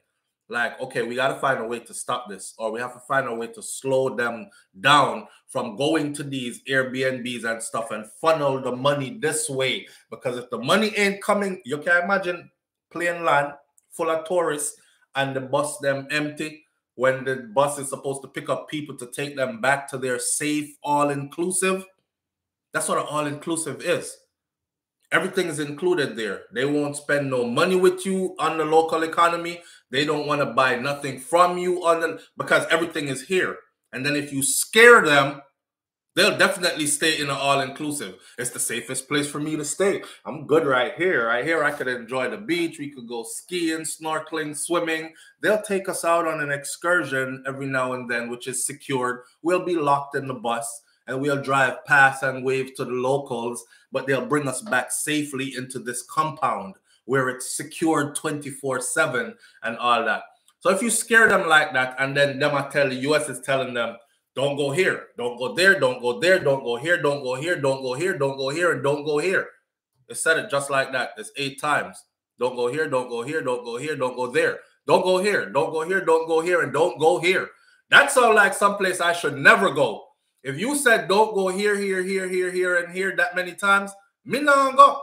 A: Like, okay, we got to find a way to stop this, or we have to find a way to slow them down from going to these Airbnbs and stuff and funnel the money this way. Because if the money ain't coming, you can imagine plain land full of tourists and the bus them empty when the bus is supposed to pick up people to take them back to their safe all inclusive. That's what an all inclusive is. Everything is included there. They won't spend no money with you on the local economy. They don't want to buy nothing from you on the because everything is here. And then if you scare them, they'll definitely stay in an all-inclusive. It's the safest place for me to stay. I'm good right here. Right here, I could enjoy the beach. We could go skiing, snorkeling, swimming. They'll take us out on an excursion every now and then, which is secured. We'll be locked in the bus and we'll drive past and wave to the locals, but they'll bring us back safely into this compound where it's secured 24 7 and all that. So if you scare them like that, and then them I tell the US is telling them, don't go here, don't go there, don't go there, don't go here, don't go here, don't go here, don't go here, and don't go here. It said it just like that. It's eight times. Don't go here, don't go here, don't go here, don't go there. Don't go here, don't go here, don't go here, and don't go here. That sounds like someplace I should never go. If you said don't go here, here, here, here, here, and here that many times, me not go.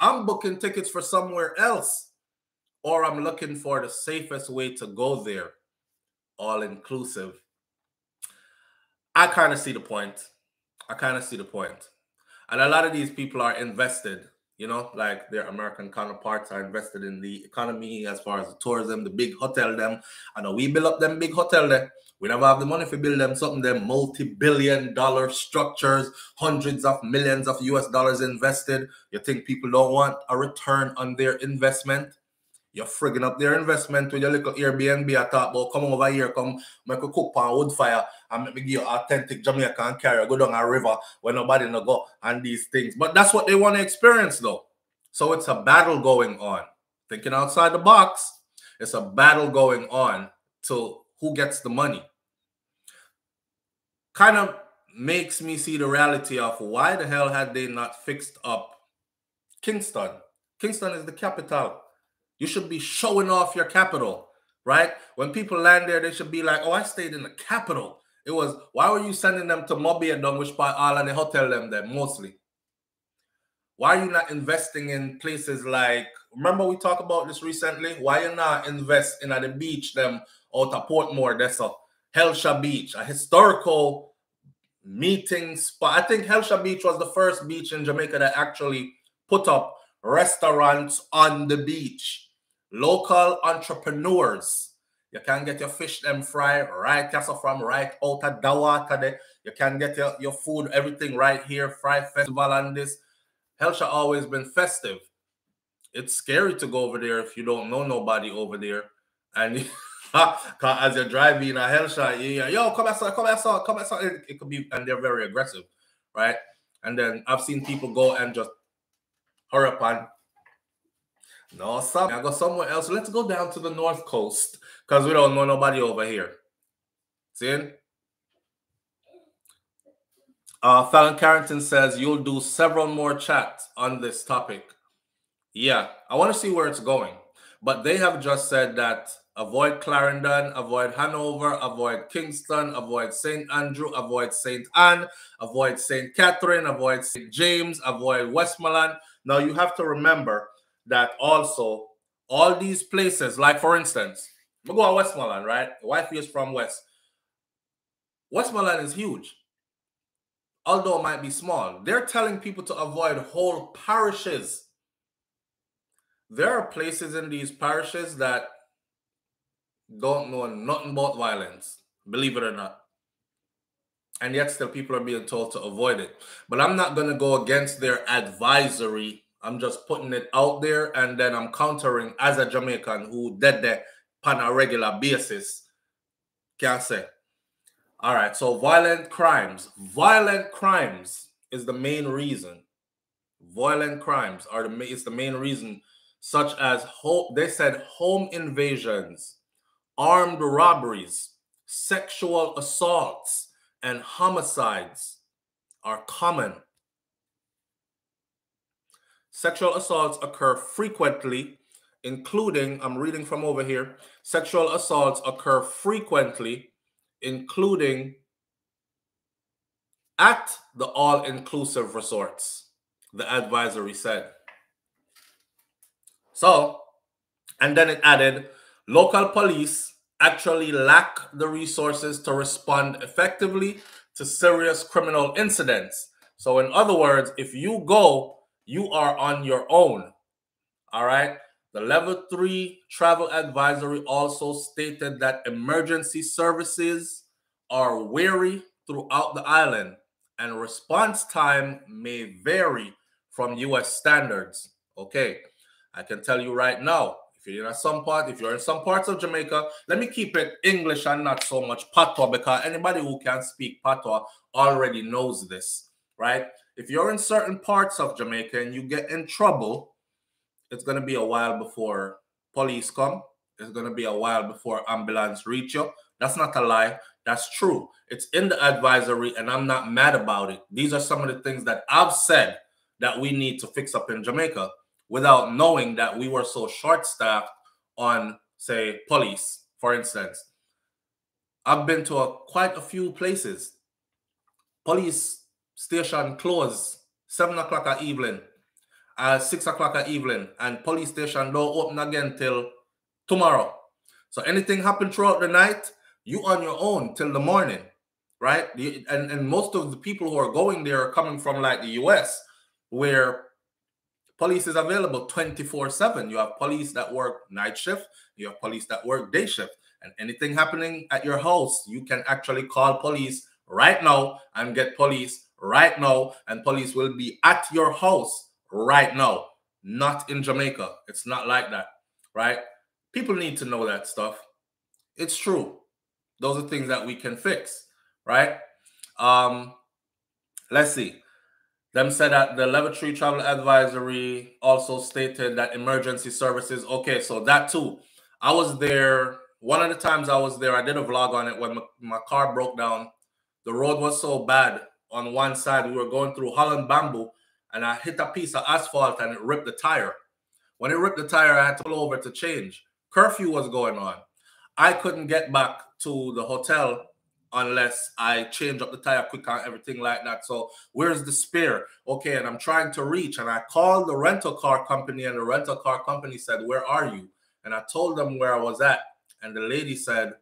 A: I'm booking tickets for somewhere else, or I'm looking for the safest way to go there, all inclusive. I kind of see the point. I kind of see the point. And a lot of these people are invested, you know, like their American counterparts are invested in the economy as far as the tourism, the big hotel them. I know we build up them big hotel there. We never have the money for build them something, them multi-billion dollar structures, hundreds of millions of US dollars invested. You think people don't want a return on their investment? You're frigging up their investment with your little Airbnb. I thought about come over here, come make a cook on wood fire and make me give you authentic Jamaican carrier, go down a river where nobody no go and these things. But that's what they want to experience though. So it's a battle going on. Thinking outside the box, it's a battle going on to who gets the money. Kind of makes me see the reality of why the hell had they not fixed up Kingston? Kingston is the capital you should be showing off your capital, right? When people land there, they should be like, oh, I stayed in the capital. It was, why were you sending them to MoBay and part all of the hotel them there mostly? Why are you not investing in places like, remember we talked about this recently? Why you not invest in at the beach them out of Portmore, that's a Hellshire Beach, a historical meeting spot. I think Hellshire Beach was the first beach in Jamaica that actually put up restaurants on the beach, local entrepreneurs. You can get your fish them fry right castle from right out of there. You can get your, your food, everything right here, Fry Festival and this. Hellshire always been festive. It's scary to go over there if you don't know nobody over there. And as you're driving a Hellshire, yeah, yo, come outside, come outside, come outside. It, it could be, and they're very aggressive. right? And then I've seen people go and just hurry up and no, some I go somewhere else. Let's go down to the north coast because we don't know nobody over here. See? Uh, Fallon Carrington says you'll do several more chats on this topic. Yeah, I want to see where it's going. But they have just said that avoid Clarendon, avoid Hanover, avoid Kingston, avoid St. Andrew, avoid St. Anne, avoid St. Catherine, avoid St. James, avoid Westmoreland. Now you have to remember that also all these places, like for instance, we go to Westmoreland, right? wife is from West. Westmoreland is huge. Although it might be small, they're telling people to avoid whole parishes. There are places in these parishes that don't know nothing about violence, believe it or not. And yet, still, people are being told to avoid it. But I'm not going to go against their advisory I'm just putting it out there and then I'm countering as a Jamaican who did that on a regular basis. Can't say. All right, so violent crimes. Violent crimes is the main reason. Violent crimes are the is the main reason, such as home, they said home invasions, armed robberies, sexual assaults, and homicides are common Sexual assaults occur frequently, including, I'm reading from over here, sexual assaults occur frequently, including at the all inclusive resorts, the advisory said. So, and then it added local police actually lack the resources to respond effectively to serious criminal incidents. So, in other words, if you go you are on your own. All right. The level three travel advisory also stated that emergency services are wary throughout the island and response time may vary from US standards. Okay. I can tell you right now, if you're in some part, if you're in some parts of Jamaica, let me keep it English and not so much patois because anybody who can speak patois already knows this, right? if you're in certain parts of Jamaica and you get in trouble, it's going to be a while before police come. It's going to be a while before ambulance reach you. That's not a lie. That's true. It's in the advisory, and I'm not mad about it. These are some of the things that I've said that we need to fix up in Jamaica without knowing that we were so short staffed on, say, police, for instance. I've been to a, quite a few places. Police station close seven o'clock at evening, uh, six o'clock at evening, and police station don't open again till tomorrow. So anything happen throughout the night, you on your own till the morning, right? And and most of the people who are going there are coming from like the U.S., where police is available 24 7 you have police that work night shift you have police that work day shift and anything happening at your house you can actually call police right now and get police right now, and police will be at your house right now, not in Jamaica. It's not like that, right? People need to know that stuff. It's true. Those are things that we can fix, right? Um, let's see. Them said that the level three travel advisory also stated that emergency services. Okay, so that too. I was there. One of the times I was there, I did a vlog on it when my, my car broke down. The road was so bad on one side. We were going through Holland bamboo, and I hit a piece of asphalt and it ripped the tire. When it ripped the tire, I had to pull over to change. Curfew was going on. I couldn't get back to the hotel unless I change up the tire quick and everything like that. So where's the spare? Okay, and I'm trying to reach, and I called the rental car company, and the rental car company said, "Where are you?" And I told them where I was at, and the lady said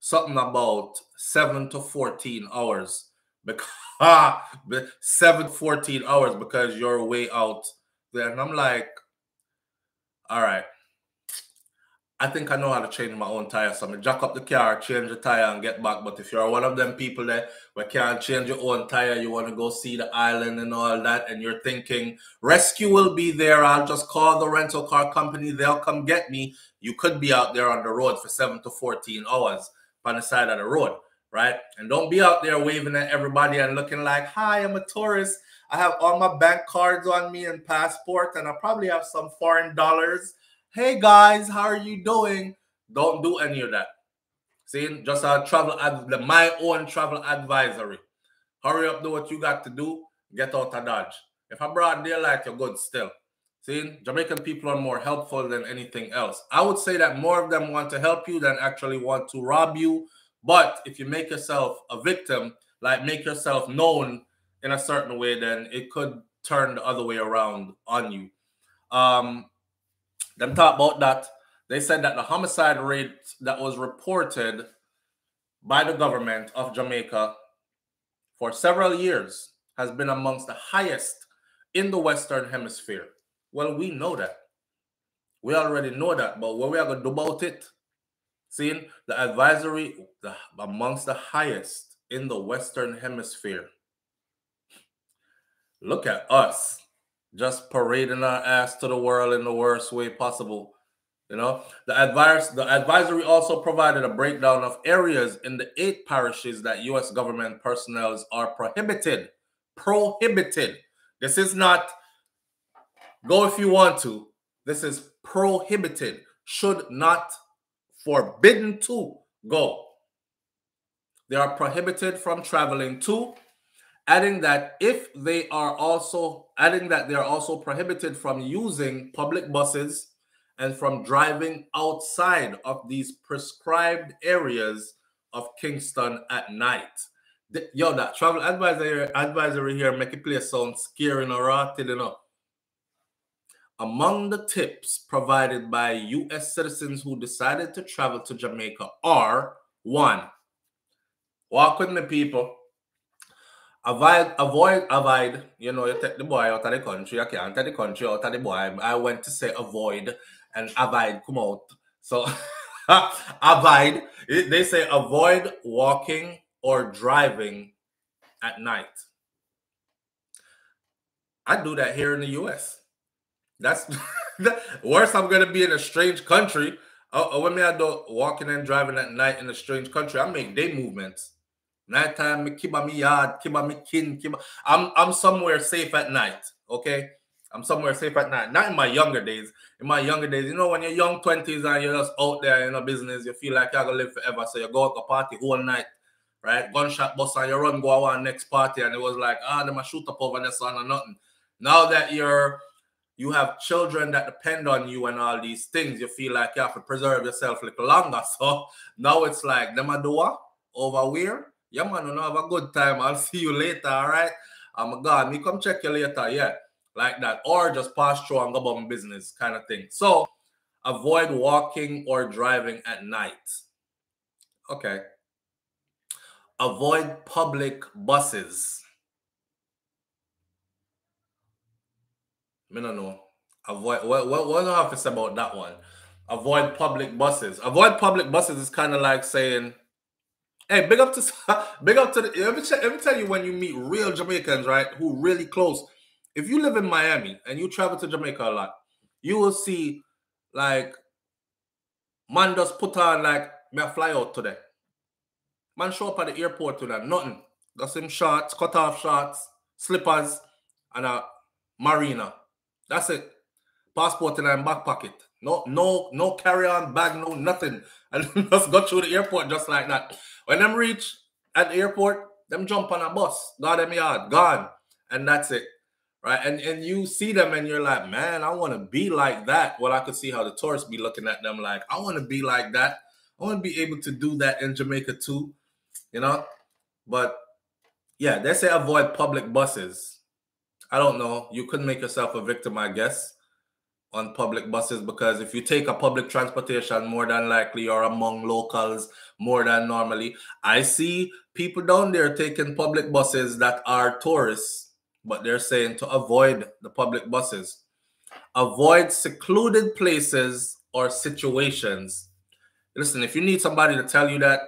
A: something about seven to fourteen hours because 7 14 hours because you're way out there. And I'm like, all right. I think I know how to change my own tire. So I'm gonna jack up the car, change the tire, and get back. But if you're one of them people that we can't change your own tire, you want to go see the island and all that, and you're thinking rescue will be there. I'll just call the rental car company, they'll come get me. You could be out there on the road for seven to 14 hours on the side of the road. right? And don't be out there waving at everybody and looking like, hi, I'm a tourist. I have all my bank cards on me and passport, and I probably have some foreign dollars. Hey guys, how are you doing? Don't do any of that. See, just a travel ad, my own travel advisory. Hurry up, do what you got to do. Get out of Dodge. If I brought daylight, you're good still. See, Jamaican people are more helpful than anything else. I would say that more of them want to help you than actually want to rob you. But if you make yourself a victim, like make yourself known in a certain way, then it could turn the other way around on you. Um, them talk about that. They said that the homicide rate that was reported by the government of Jamaica for several years has been amongst the highest in the Western Hemisphere. Well, we know that. We already know that, but what we are going to do about it? Seeing the advisory the, amongst the highest in the Western Hemisphere. Look at us just parading our ass to the world in the worst way possible. You know, the advice the advisory also provided a breakdown of areas in the eight parishes that U.S. government personnel are prohibited. Prohibited. This is not Go if you want to. This is prohibited, should not, forbidden to go. They are prohibited from traveling to, adding that if they are also, adding that they are also prohibited from using public buses and from driving outside of these prescribed areas of Kingston at night. yo, that travel advisory advisory here make it play sound scary and rotted, know. Among the tips provided by US citizens who decided to travel to Jamaica are one, walk with the people. Avoid, avoid, avoid. You know, you take the boy out of the country. You can't take the country out of the boy. I went to say avoid and avoid come out. So avoid. They say avoid walking or driving at night. I do that here in the US. That's worse. I'm gonna be in a strange country. Uh, when me I do walking and driving at night in a strange country, I make day movements. Nighttime, me keep on me yard, keep on me kin, keep. I'm I'm somewhere safe at night. Okay, I'm somewhere safe at night. Not in my younger days. In my younger days, you know, when you're young twenties and you're just out there in a business, you feel like you're gonna live forever. So you go out to party whole night, right? Gunshot bust and you run go on next party, and it was like, ah, they might shoot up over the sun or nothing. Now that you're you have children that depend on you and all these things, you feel like you have to preserve yourself a little longer. So now it's like, them a? Over where? Yeah, man, you know, have a good time. I'll see you later, all right? I'm oh God, me come check you later, yeah. Like that. Or just pass through and go about my business kind of thing. So avoid walking or driving at night. Okay. Avoid public buses. I don't know. Avoid what what what do I have to say about that one? Avoid public buses. Avoid public buses is kind of like saying, "Hey, big up to big up to the." Let me, let me tell you when you meet real Jamaicans, right, who really close. If you live in Miami and you travel to Jamaica a lot, you will see like man just put on like me fly out today. Man show up at the airport to them, nothing. Got some shorts, cut off shorts, slippers, and a marina. That's it. Passport in my back pocket. No, no, no carry-on bag, no nothing. And just got through the airport just like that. When them reach at the airport, them jump on a bus, got them yard, gone. And that's it. Right. And and you see them and you're like, man, I want to be like that. Well, I could see how the tourists be looking at them like, I want to be like that. I want to be able to do that in Jamaica too. You know? But yeah, they say avoid public buses. I don't know. You could make yourself a victim, I guess, on public buses because if you take a public transportation, more than likely you're among locals more than normally. I see people down there taking public buses that are tourists, but they're saying to avoid the public buses. Avoid secluded places or situations. Listen, if you need somebody to tell you that,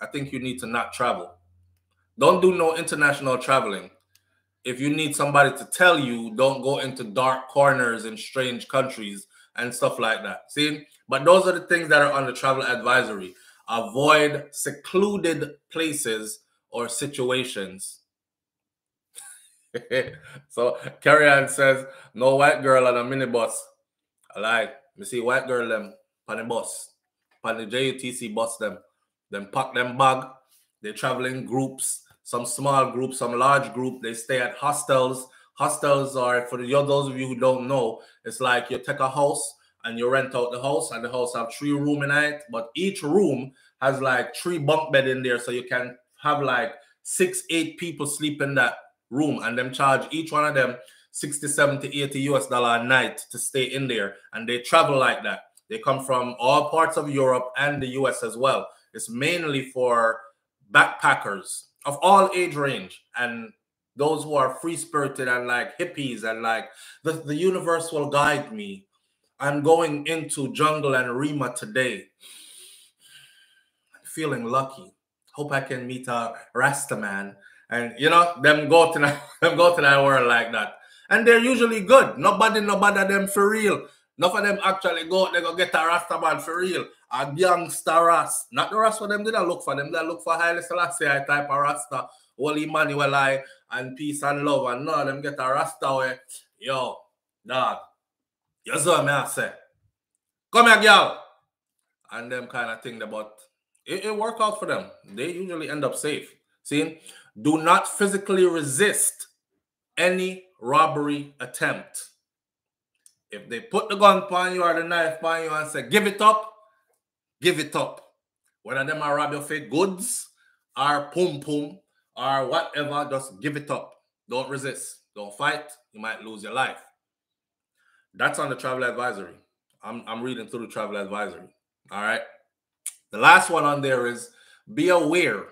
A: I think you need to not travel. Don't do no international traveling if you need somebody to tell you, don't go into dark corners in strange countries and stuff like that. See, but those are the things that are on the travel advisory. avoid secluded places or situations. so Kerry Ann says, no white girl on a minibus. I like, me see white girl them on the bus, on the JUTC bus them. Them pack them bag. They travel in groups, some small group, some large group. They stay at hostels. Hostels are for the, those of you who don't know, it's like you take a house and you rent out the house, and the house have three room in it, but each room has like three bunk bed in there, so you can have like six, eight people sleep in that room, and them charge each one of them 60, 70, 80 US dollar a night to stay in there, and they travel like that. They come from all parts of Europe and the US as well. It's mainly for backpackers of all age range and those who are free spirited and like hippies and like the, the universe will guide me I'm going into jungle and Rima today. Feeling lucky. Hope I can meet a Rasta man. And you know, them go to them go to that world like that. And they're usually good. Nobody, nobody them for real. None of them actually go, they go get a Rasta man for real. A youngster Ras. Not the Rasta them didn't look for them. They look for Haile Selassie type of Rasta. Holy Emmanuel I and peace and love. And none of them get a Rasta way. Yo, dog. You see what I say? Come here, girl. And them kind of thing but it, it work out for them. They usually end up safe. See? Do not physically resist any robbery attempt. If they put the gun upon you or the knife upon you and say, give it up, give it up. Whether them are rob your fake goods or pum pum or whatever, just give it up. Don't resist. Don't fight. You might lose your life. That's on the travel advisory. I'm, I'm reading through the travel advisory. All right. The last one on there is be aware.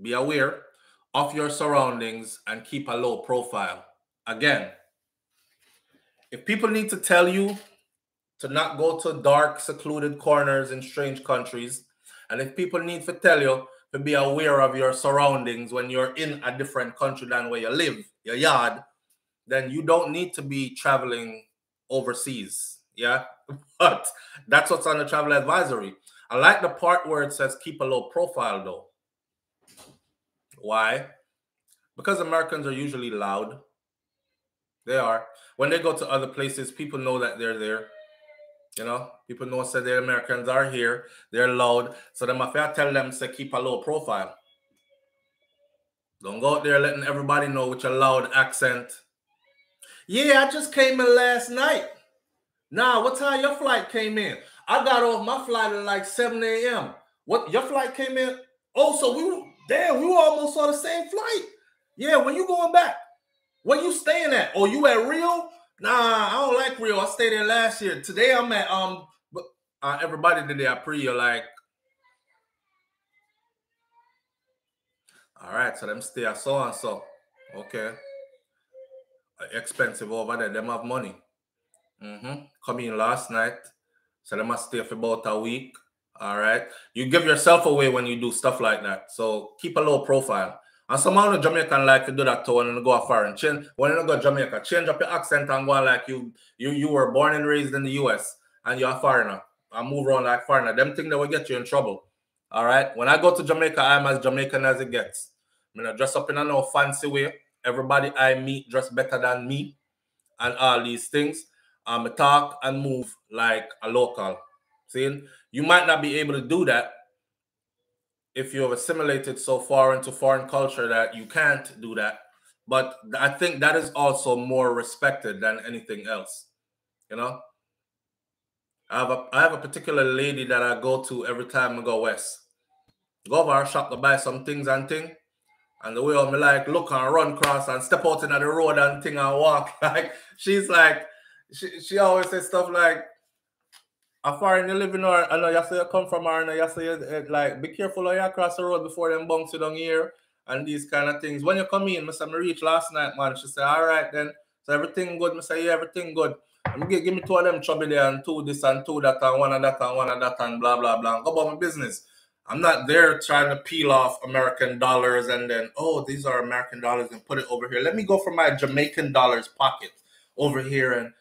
A: Be aware of your surroundings and keep a low profile. Again, if people need to tell you to not go to dark, secluded corners in strange countries, and if people need to tell you to be aware of your surroundings when you're in a different country than where you live, your yard, then you don't need to be traveling overseas. Yeah. But that's what's on the travel advisory. I like the part where it says keep a low profile though. Why? Because Americans are usually loud. They are. When they go to other places, people know that they're there. You know, people know that the Americans are here. They're loud. So then if I tell them to keep a low profile. Don't go out there letting everybody know with your loud accent yeah, I just came in last night. Nah, what time your flight came in? I got off my flight at like 7 a.m. What your flight came in? Oh, so we were damn, we were almost on the same flight. Yeah, when you going back? Where you staying at? Oh, you at Rio? Nah, I don't like Rio. I stayed there last year. Today I'm at um uh, everybody did that pre you're like all right, so them stay at so and so. Okay expensive over there. Them have money. Mm-hmm. Come in last night. So they must stay for about a week. All right. You give yourself away when you do stuff like that. So keep a low profile. And some of the Jamaican like to do that too when you go foreign. Change when you go Jamaica, change up your accent and go like you you you were born and raised in the US and you're a foreigner. And move around like foreigner. Them things that will get you in trouble. All right. When I go to Jamaica, I'm as Jamaican as it gets. I'm gonna dress up in a no fancy way everybody I meet dress better than me, and all these things. I'm um, talk and move like a local. See, you might not be able to do that if you have assimilated so far into foreign culture that you can't do that. But I think that is also more respected than anything else. You know, I have a I have a particular lady that I go to every time I go west. Go over our shop to buy some things and thing. And the way I'm like look and run across and step out into the road and thing and walk. Like she's like she, she always says stuff like in the living or I know you say you come from her and you say you, like be careful how you cross the road before them bounce you down here and these kind of things. When you come in, Mr. Me reach last night, man. She said, All right then. So everything good. Mr. Yeah, everything good. And give, give me two of them trouble there and two this and two that and one of that and one of that and blah blah blah. Go about my business. I'm not there trying to peel off American dollars and then, oh, these are American dollars and put it over here. Let me go for my Jamaican dollars pocket over here and.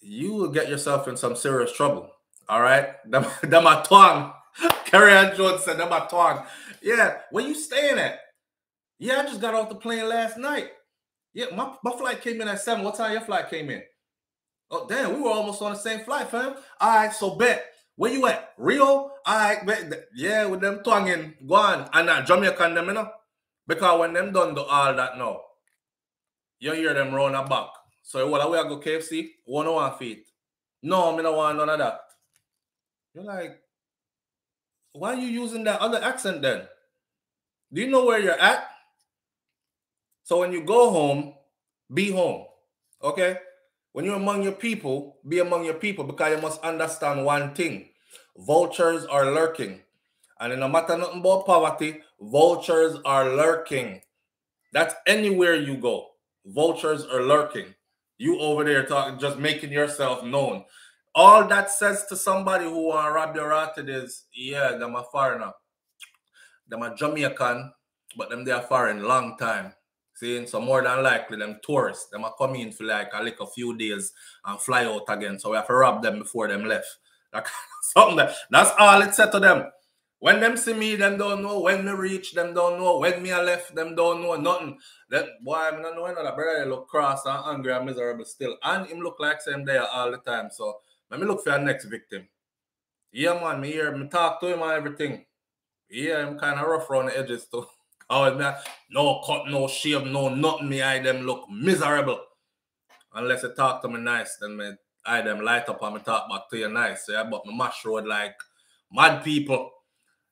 A: You will get yourself in some serious trouble. All right, them, them a tongue. Kerry Jones said them a tongue. Yeah, where you staying at? Yeah, I just got off the plane last night. Yeah, my, my flight came in at seven. What time your flight came in? Oh, damn, we were almost on the same flight, fam. All right, so bet. Where you at? Rio? All right, bet. Yeah, with them twanging, Go on. And that Jamaican them, you know? Because when them done do all that now, you hear them run a back. So what we go KFC? One on one feet. No, me don't want none of that. You're like, why are you using that other accent then? Do you know where you're at? So when you go home, be home. Okay? When you're among your people, be among your people because you must understand one thing. Vultures are lurking. And in no matter nothing about poverty, vultures are lurking. That's anywhere you go. Vultures are lurking. You over there talking, just making yourself known. All that says to somebody who want to rob your rotted is, yeah, them a foreigner. Them a Jamaican, but them they are foreign long time. See, so more than likely them tourists, them are coming in for like a, like a few days and fly out again. So we have to rob them before them left. That something that, that's all it said to them. When them see me, them don't know. When me reach, them don't know. When me I left, them don't know nothing. That boy, I'm not knowing that brother they look cross and angry and miserable still. And him look like same there all the time. So let me look for our next victim. Yeah, man, me hear me talk to him and everything. Yeah, I'm kind of rough around the edges too. Oh, man, no cut, no shave, no nothing. Me I them look miserable. Unless you talk to me nice, then me I them light up and me talk back to you nice. Yeah, but me mash road like mad people.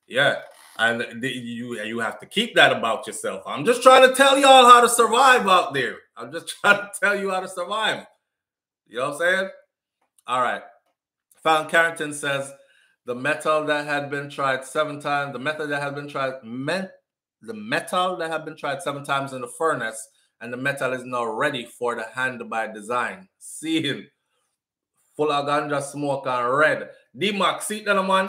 A: Yeah. And you you have to keep that about yourself. I'm just trying to tell y'all how to survive out there. I'm just trying to tell you how to survive. You know what I'm saying? All right. Fallon Carrington says the metal that had been tried seven times, the method that had been tried meant the metal that had been tried seven times in the furnace, and the metal is now ready for the hand by design. Seeing full of ganja smoke and red. D-Max, see that man?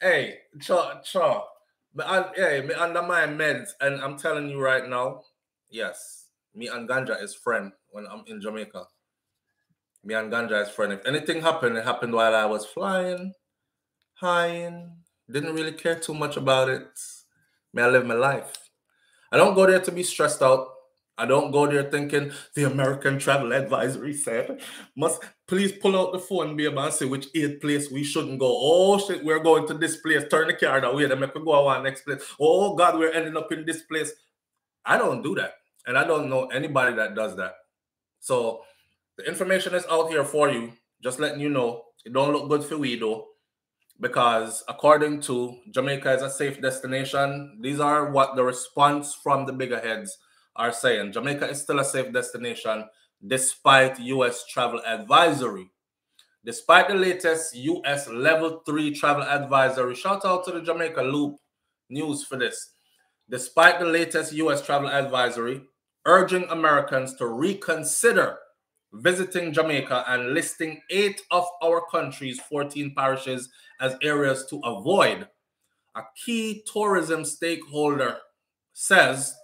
A: Hey, cha cha. But hey, me under my meds, and I'm telling you right now, yes, me and ganja is friend when I'm in Jamaica. Me and ganja is friend. If anything happened, it happened while I was flying, high, didn't really care too much about it. May I live my life. I don't go there to be stressed out. I don't go there thinking the American Travel Advisory said, must please pull out the phone, be able to say which eighth place we shouldn't go. Oh shit, we're going to this place. Turn the car that way, then make we go our next place. Oh God, we're ending up in this place. I don't do that. And I don't know anybody that does that. So the information is out here for you. Just letting you know. It don't look good for we though. Because according to Jamaica is a safe destination, these are what the response from the bigger heads are saying Jamaica is still a safe destination despite US travel advisory. Despite the latest US level 3 travel advisory, shout out to the Jamaica Loop News for this. Despite the latest US travel advisory urging Americans to reconsider visiting Jamaica and listing eight of our country's 14 parishes as areas to avoid, a key tourism stakeholder says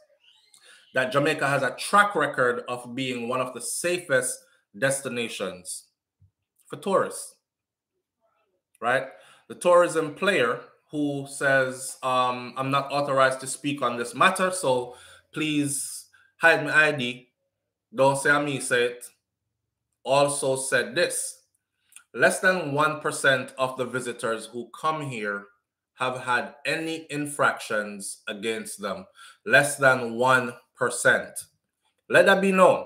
A: that Jamaica has a track record of being one of the safest destinations for tourists. Right? The tourism player who says, um, I'm not authorized to speak on this matter, so please hide my ID. Don't say me say it. Also said this less than 1% of the visitors who come here have had any infractions against them. Less than 1%. Let that be known.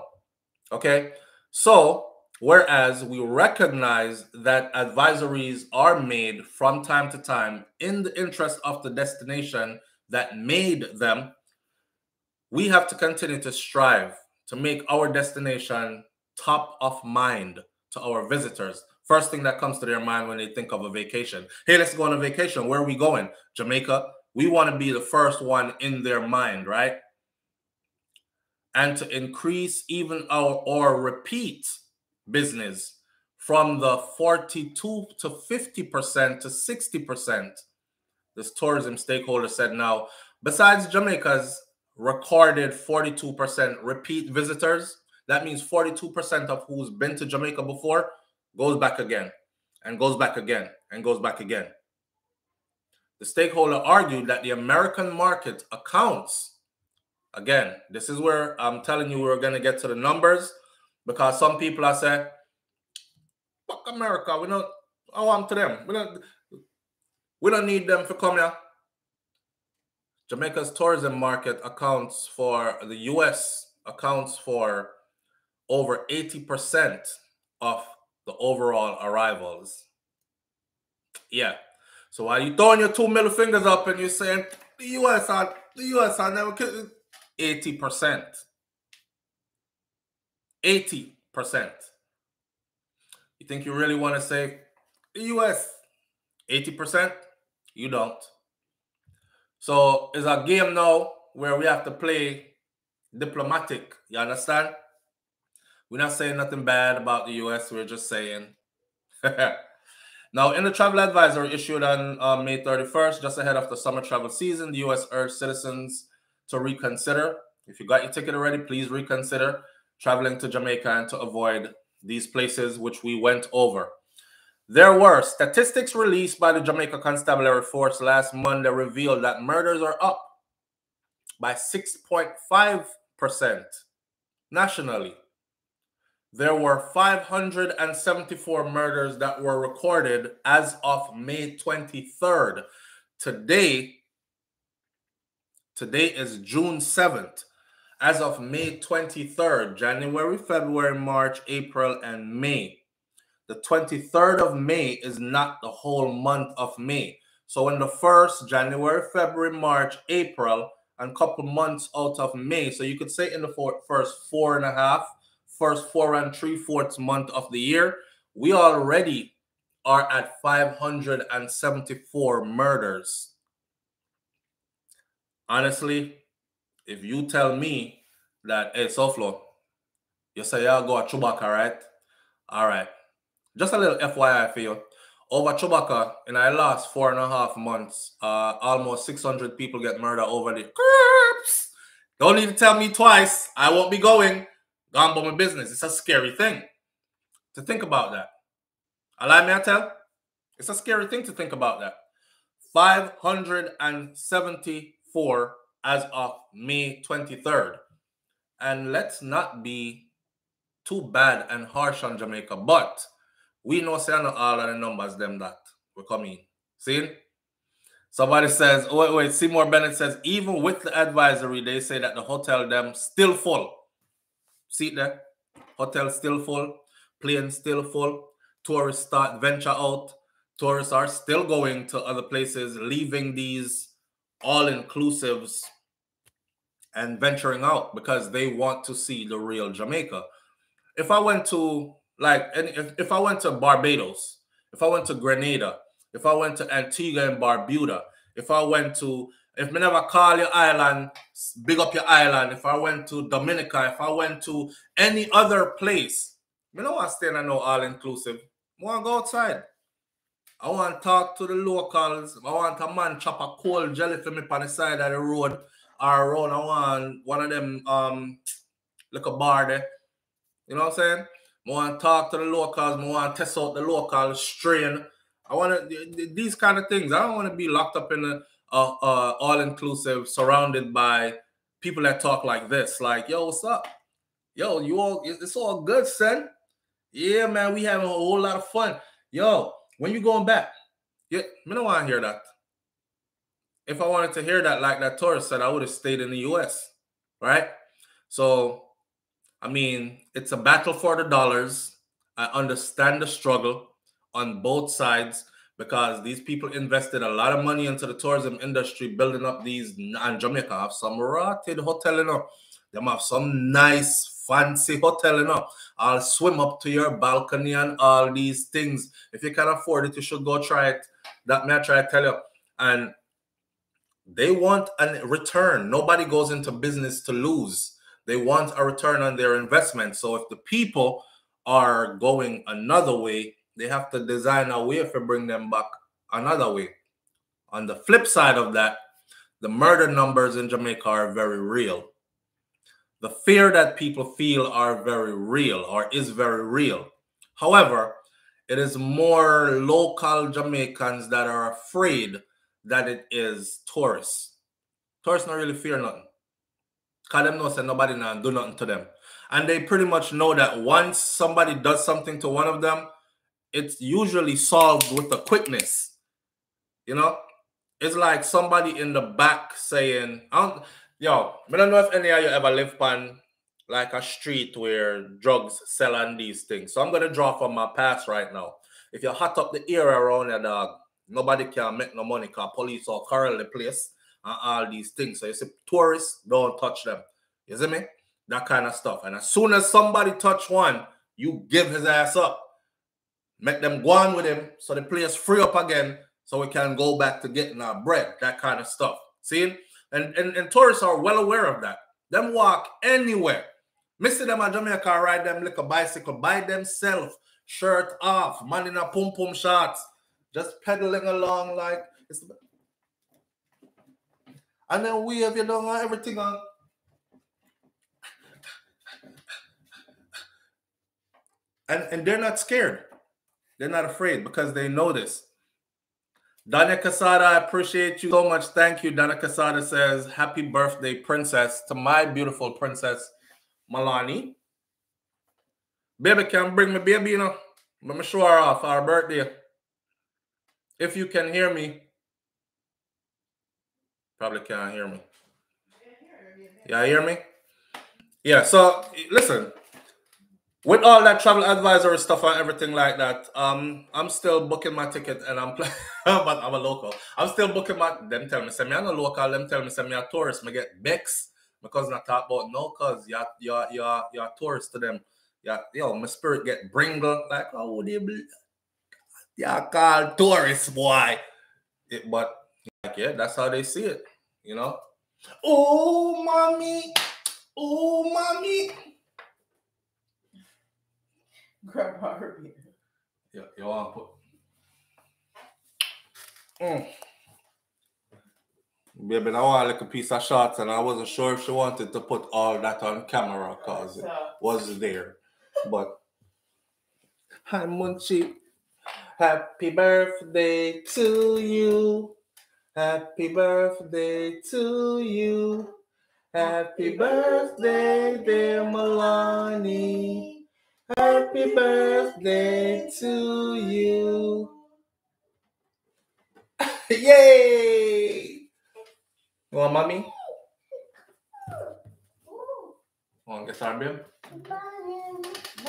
A: Okay. So, whereas we recognize that advisories are made from time to time in the interest of the destination that made them, we have to continue to strive to make our destination top of mind to our visitors. First thing that comes to their mind when they think of a vacation. Hey, let's go on a vacation. Where are we going? Jamaica. We want to be the first one in their mind, right? And to increase even our or repeat business from the 42 to 50% to 60%. This tourism stakeholder said now, besides Jamaica's recorded 42% repeat visitors, that means 42% of who's been to Jamaica before goes back again. and goes back again and goes back again. The stakeholder argued that the American market accounts, again, this is where I'm telling you we're going to get to the numbers because some people are saying, fuck America, we don't, I want to them. We don't, we don't need them for come here. Jamaica's tourism market accounts for the US accounts for over 80% of the overall arrivals. Yeah. So while you throwing your two middle fingers up and you're saying the US are the US are never 80%. 80%. You think you really want to say the US 80%? You don't. So it's a game now where we have to play diplomatic. You understand? We're not saying nothing bad about the US. We're just saying. now, in the travel advisory issued on uh, May 31st, just ahead of the summer travel season, the US urged citizens to reconsider. If you got your ticket already, please reconsider traveling to Jamaica and to avoid these places which we went over. There were statistics released by the Jamaica Constabulary Force last Monday revealed that murders are up by 6.5% nationally. There were 574 murders that were recorded as of May 23rd. Today, today is June 7th. As of May 23rd, January, February, March, April, and May the 23rd of May is not the whole month of May. So in the first January, February, March, April, and couple months out of May. So you could say in the four, first four and a half, first four and three fourths month of the year, we already are at 574 murders. Honestly, if you tell me that, hey, SoFlo, you say y'all go at Chewbacca, right? All right. Just a little FYI for you. Over Chewbacca, in our last four and a half months, uh, almost 600 people get murdered over the curbs. Don't need to tell me twice. I won't be going. Gone by my business. It's a scary thing to think about that. Allow me to tell. It's a scary thing to think about that. 574 as of May 23rd. And let's not be too bad and harsh on Jamaica, but we know say all of the numbers them that will come in. See? Somebody says, oh, wait, wait, Seymour Bennett says, even with the advisory, they say that the hotel them still full. See there? Hotel still full, plane still full, tourists start venture out. Tourists are still going to other places, leaving these all-inclusives and venturing out because they want to see the real Jamaica. If I went to like, if, if I went to Barbados, if I went to Grenada, if I went to Antigua and Barbuda, if I went to, if me never call your island, big up your island, if I went to Dominica, if I went to any other place, me don't want to stay in no all inclusive. I want to go outside. I want to talk to the locals. I want a man chop a cold jelly for me on the side of the road or around. I want one of them um like a bar there. You know what I'm saying? I want to talk to the locals. I want to test out the local strain. I want to these kind of things. I don't want to be locked up in a, all inclusive, surrounded by people that talk like this. Like, yo, what's up? Yo, you all, it's all good, son. Yeah, man, we having a whole lot of fun. Yo, when you going back? Yeah, me don't want to hear that. If I wanted to hear that, like that tourist said, I would have stayed in the U.S. Right? So I mean, it's a battle for the dollars. I understand the struggle on both sides because these people invested a lot of money into the tourism industry, building up these. And Jamaica have some rotted hotel, you know. They have some nice, fancy hotel, you know. I'll swim up to your balcony and all these things. If you can afford it, you should go try it. That may I try to tell you. And they want a return. Nobody goes into business to lose. They want a return on their investment. So if the people are going another way, they have to design a way to bring them back another way. On the flip side of that, the murder numbers in Jamaica are very real. The fear that people feel are very real or is very real. However, It is more local Jamaicans that are afraid that it is tourists. Tourists not really fear nothing. Cause them know say nobody now do nothing to them. And they pretty much know that once somebody does something to one of them, it's usually solved with a quickness. You know? It's like somebody in the back saying, I don't, yo, I don't know if any of you ever live on like a street where drugs sell on these things. So I'm gonna draw from my past right now. If you hot up the area around your dog, nobody can make no money because police or curl the place and all these things. So you see, tourists don't touch them. You see me? That kind of stuff. And as soon as somebody touch one, you give his ass up. Make them go on with him so the place free up again so we can go back to getting our bread, that kind of stuff. See? And, and, and tourists are well aware of that. Them walk anywhere. Mister them at Jamaica ride them like a bicycle by themselves, shirt off, man in a pum pum shorts, just pedaling along like it's and then we have you know everything on and and they're not scared. They're not afraid because they know this. Donna Casada, I appreciate you so much. Thank you. Donna Casada says, Happy birthday, princess, to my beautiful princess, Malani. Baby can bring me baby, you know. Let me show her off our birthday. If you can hear me. Probably can't hear me. Yeah, hear me? Yeah, so listen, with all that travel advisory stuff and everything like that, um, I'm still booking my ticket and I'm playing, but I'm a local. I'm still booking my. Them tell me, say me I'm a local. Them tell me, say me a tourist. Me get Bex because not talk about no, cause you're you're you're you're a tourist to them. Yeah, yo, my spirit get bringle like oh would you be? Yeah, call tourist boy. It, but like yeah, that's how they see it. You know. Oh, mommy. Oh, mommy.
B: Grandpa Herbie.
A: Yeah, you want to put. Mm. Baby, I want like a piece of shots, and I wasn't sure if she wanted to put all that on camera because it was there. But hi, Munchie. Happy birthday to you. Happy birthday to you. Happy birthday, dear Milani. Happy birthday to you. Yay! You want mommy? Want to get babe?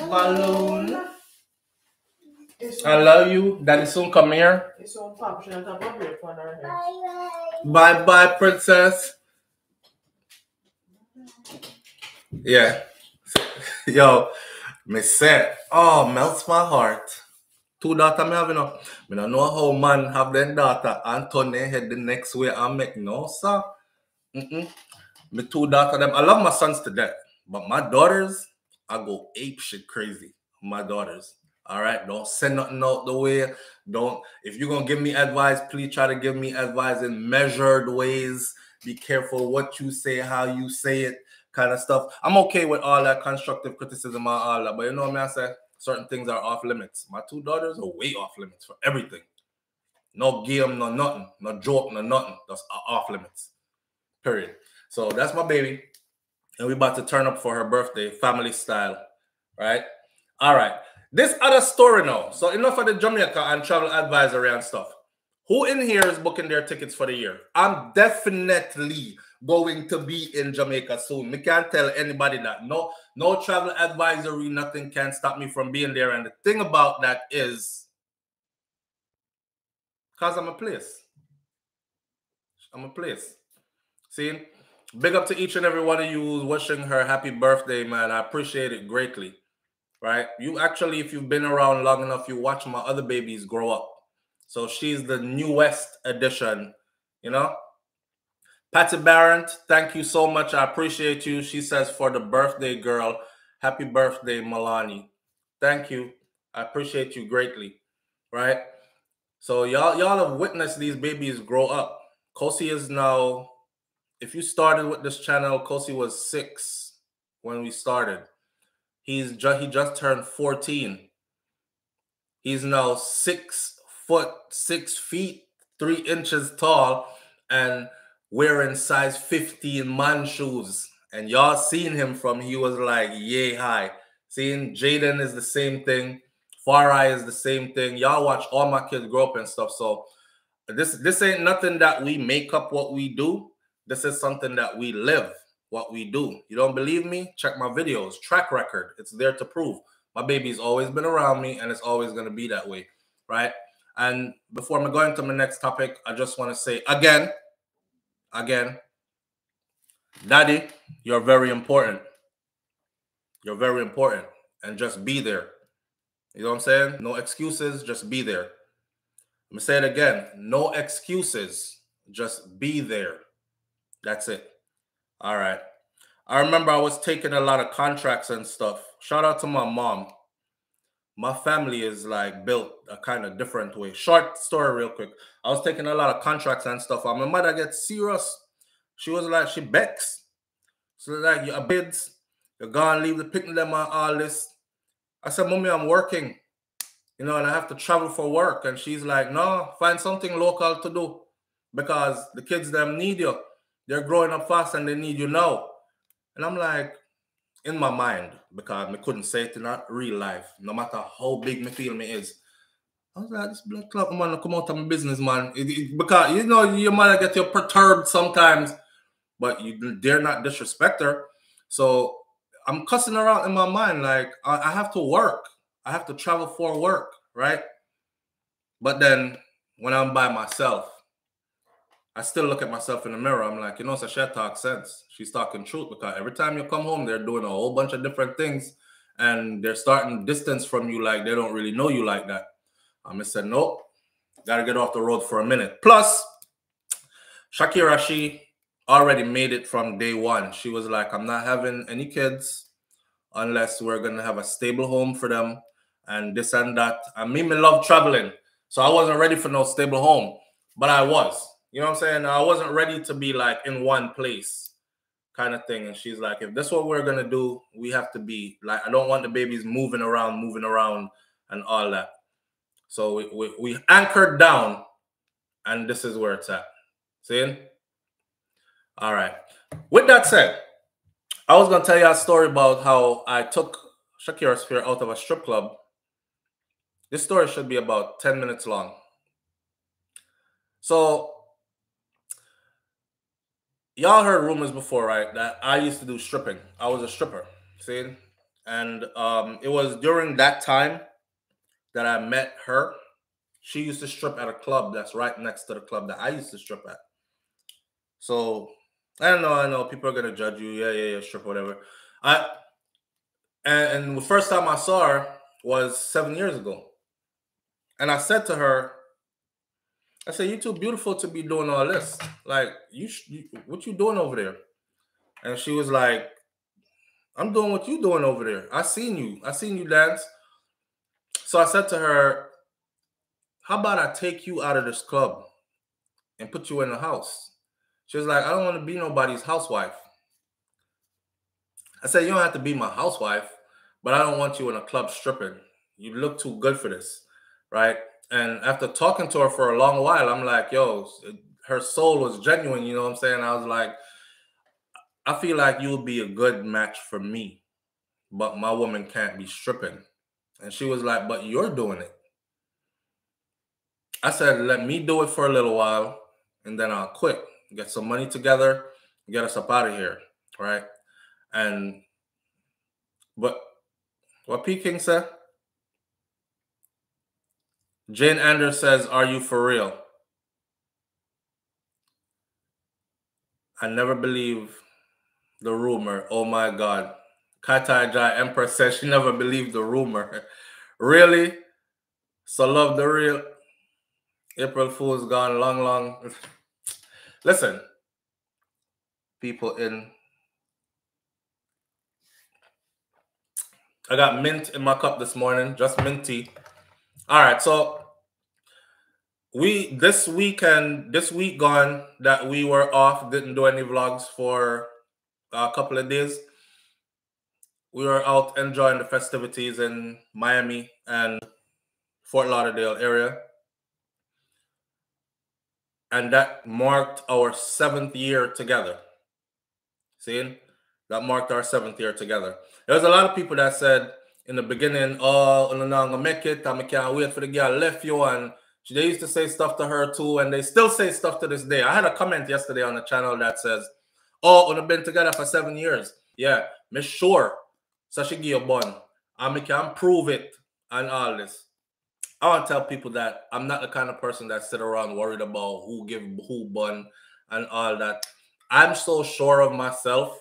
A: Balloon. I love you. Daddy soon come here.
B: It's on top. She don't have a break on her hair.
A: Bye bye, princess. Yeah. Yo, say, oh, melts my heart. Two daughter me have you know. Me don't know how man have them daughter and turn their head the next way and make no sir. Mm-mm. Me two daughter them. I love my sons to death, but my daughters, I go ape shit crazy. My daughters. All right, don't send nothing out the way. Don't if you're gonna give me advice, please try to give me advice in measured ways. Be careful what you say, how you say it, kind of stuff. I'm okay with all that constructive criticism and all that, but you know what I, mean? I say certain things are off limits. My two daughters are way off limits for everything. No game, no nothing, no joke, no nothing. That's off limits. Period. So that's my baby. And we're about to turn up for her birthday, family style. Right? All right. This other story now. So enough of the Jamaica and travel advisory and stuff. Who in here is booking their tickets for the year? I'm definitely going to be in Jamaica soon. We can't tell anybody that. No, no travel advisory, nothing can stop me from being there. And the thing about that is because I'm a place. I'm a place. See, big up to each and every one of you wishing her happy birthday, man. I appreciate it greatly right? You actually, if you've been around long enough, you watch my other babies grow up. So she's the newest addition, you know. Patty Barrett, thank you so much. I appreciate you. She says for the birthday girl, happy birthday, Milani. Thank you. I appreciate you greatly. Right? So y'all, y'all have witnessed these babies grow up. Kosi is now, if you started with this channel, Kosi was six when we started. He's just he just turned 14. He's now six foot, six feet, three inches tall, and wearing size 15 man shoes. And y'all seen him from he was like yay high. Seeing Jaden is the same thing. Far Eye is the same thing. Y'all watch all my kids grow up and stuff. So this this ain't nothing that we make up what we do. This is something that we live what we do. You don't believe me? Check my videos, track record. It's there to prove. My baby's always been around me and it's always going to be that way, right? And before I'm going to my next topic, I just want to say again, again, Daddy, you're very important. You're very important. And just be there. You know what I'm saying? No excuses, just be there. I'm gonna say it again. No excuses, just be there. That's it. All right. I remember I was taking a lot of contracts and stuff. Shout out to my mom. My family is like built a kind of different way. Short story, real quick. I was taking a lot of contracts and stuff. And my mother gets serious. She was like, she begs. So like, your bids, you're gonna leave the picnic them and all this. I said, Mommy, I'm working. You know, and I have to travel for work. And she's like, no, find something local to do because the kids them need you. They're growing up fast and they need you now. And I'm like, in my mind, because I couldn't say it in real life, no matter how big me feel me is. I was like, this blood clot man come out of my business, man. It, it, because you know you might get you perturbed sometimes, but you dare not disrespect her. So I'm cussing her out in my mind, like I, I have to work. I have to travel for work, right? But then when I'm by myself, I still look at myself in the mirror. I'm like, you know, Sasha talks sense. She's talking truth because every time you come home, they're doing a whole bunch of different things and they're starting distance from you like they don't really know you like that. Um, I'm gonna say, nope, gotta get off the road for a minute. Plus, Shakira, she already made it from day one. She was like, I'm not having any kids unless we're gonna have a stable home for them and this and that. And me, me love traveling. So I wasn't ready for no stable home, but I was. You know what I'm saying? I wasn't ready to be like in one place kind of thing. And she's like, if that's what we're gonna do, we have to be like, I don't want the babies moving around, moving around, and all that. So we, we, we anchored down, and this is where it's at. Seeing? All right. With that said, I was gonna tell you a story about how I took Shakira Sphere out of a strip club. This story should be about 10 minutes long. So y'all heard rumors before, right? That I used to do stripping. I was a stripper, see? And um, it was during that time that I met her. She used to strip at a club that's right next to the club that I used to strip at. So I don't know. I know people are gonna judge you. Yeah, yeah, yeah, strip, whatever. I and, and the first time I saw her was seven years ago, and I said to her, I said, "You too beautiful to be doing all this. Like, you, you, what you doing over there?" And she was like, "I'm doing what you doing over there. I seen you. I seen you dance." So I said to her, "How about I take you out of this club and put you in the house?" She was like, "I don't want to be nobody's housewife." I said, "You don't have to be my housewife, but I don't want you in a club stripping. You look too good for this, right?" And after talking to her for a long while, I'm like, yo, her soul was genuine. You know what I'm saying? I was like, I feel like you would be a good match for me, but my woman can't be stripping. And she was like, but you're doing it. I said, let me do it for a little while and then I'll quit, get some money together, get us up out of here. Right. And but what P King said, Jane Anders says, Are you for real? I never believe the rumor. Oh my God. Kai Tai Jai Empress says she never believed the rumor. really? So love the real. April Fool's gone long, long. Listen, people in. I got mint in my cup this morning, just mint tea. All right, so we this weekend, this week gone that we were off, didn't do any vlogs for a couple of days. We were out enjoying the festivities in Miami and Fort Lauderdale area. And that marked our seventh year together. Seeing? That marked our seventh year together. There was a lot of people that said in the beginning, oh, I'm gonna make it. I can't wait for the girl left you. And they used to say stuff to her too, and they still say stuff to this day. I had a comment yesterday on the channel that says, Oh, we've been together for seven years. Yeah, me sure. So she give a bun. Me can prove it and all this. I want to tell people that I'm not the kind of person that sit around worried about who give who bun and all that. I'm so sure of myself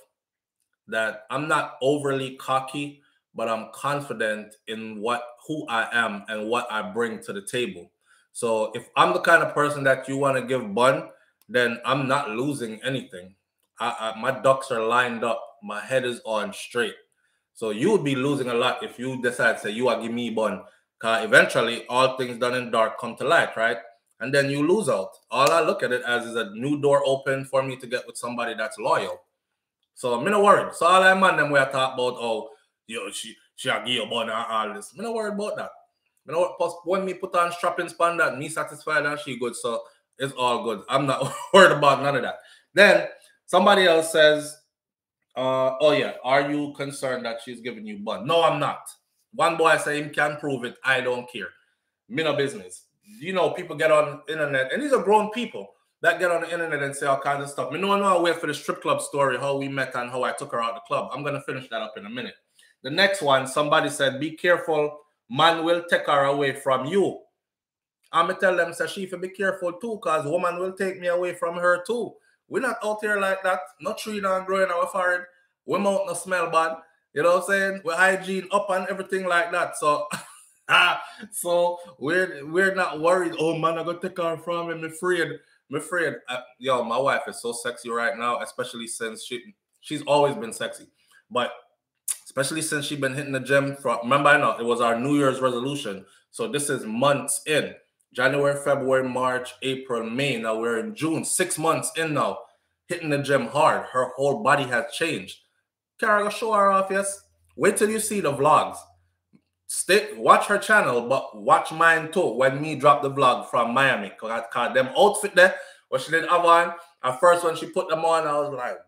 A: that I'm not overly cocky, but I'm confident in what who I am and what I bring to the table. So if I'm the kind of person that you want to give bun, then I'm not losing anything. I, I, my ducks are lined up. My head is on straight. So you would be losing a lot if you decide to say you are give me bun. Cause eventually all things done in dark come to light, right? And then you lose out. All I look at it as is a new door open for me to get with somebody that's loyal. So I'm not worried. So all I'm on them we talk about, oh, yo, she she give you bun and all this. I'm not worried about that. You know what? When me put on strapping span that me satisfied and she good. So it's all good. I'm not worried about none of that. Then Somebody else says, uh, oh yeah, are you concerned that she's giving you bun? No, I'm not. One boy say can prove it. I don't care. Me no business. You know, people get on internet, and these are grown people that get on the internet and say all kinds of stuff. Me no know I wait for the strip club story, how we met and how I took her out the club. I'm gonna finish that up in a minute. The next one, somebody said, be careful, man will take her away from you. I'm gonna tell them, she be careful too, because woman will take me away from her too. We're not out here like that. Not tree not growing our forehead. We're mouth no smell bad. You know what I'm saying? We're hygiene up and everything like that. So so we're we're not worried. Oh man, I gotta take her from him. I'm afraid. I'm afraid. Uh, yo, my wife is so sexy right now, especially since she she's always been sexy, but especially since she's been hitting the gym. From remember, I know it was our New Year's resolution. So this is months in. January, February, March, April, May. Now we're in June, six months in now, hitting the gym hard. Her whole body has changed. Go show her off, yes. Wait till you see the vlogs. Stay, watch her channel, but watch mine too. When me drop the vlog from Miami, cause, I, cause them outfit there, what she did have on. At first, when she put them on, I was like,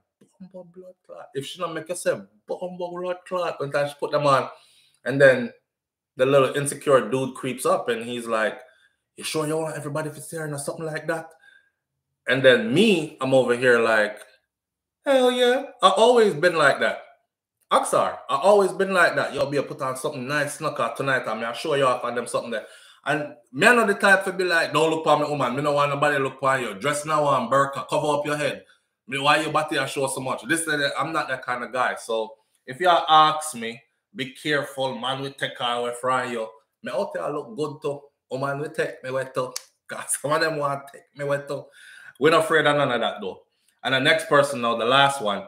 A: blood clot. If she don't make herself bumbo blood clot, when she put them on, and then the little insecure dude creeps up and he's like, you sure you want everybody see her or something like that? And then me, I'm over here like, hell yeah. I always been like that. Aksar, I always been like that. Y'all be to put on something nice, snuck out tonight. I mean, I'll show you off on them something there. And me not the type to be like, don't look on me, woman. Me no want nobody look on you. Dress now on burqa, cover up your head. Me why you body I show so much. That, I'm not that kind of guy. So if you ask me, be careful, man. We take away from you. Me out there look good too. Oh man, we take me wet too. God, some of them want to take me wet too. We're not afraid of none of that though. And the next person now, the last one.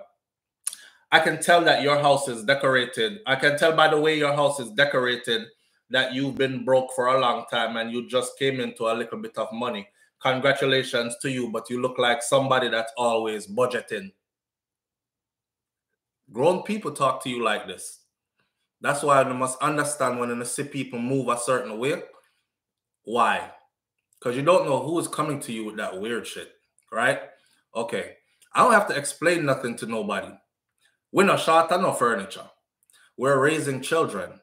A: I can tell that your house is decorated. I can tell by the way your house is decorated that you've been broke for a long time and you just came into a little bit of money. Congratulations to you, but you look like somebody that's always budgeting. Grown people talk to you like this. That's why you must understand when you see people move a certain way why? Because you don't know who is coming to you with that weird shit, right? Okay. I don't have to explain nothing to nobody. We're not short on no furniture. We're raising children.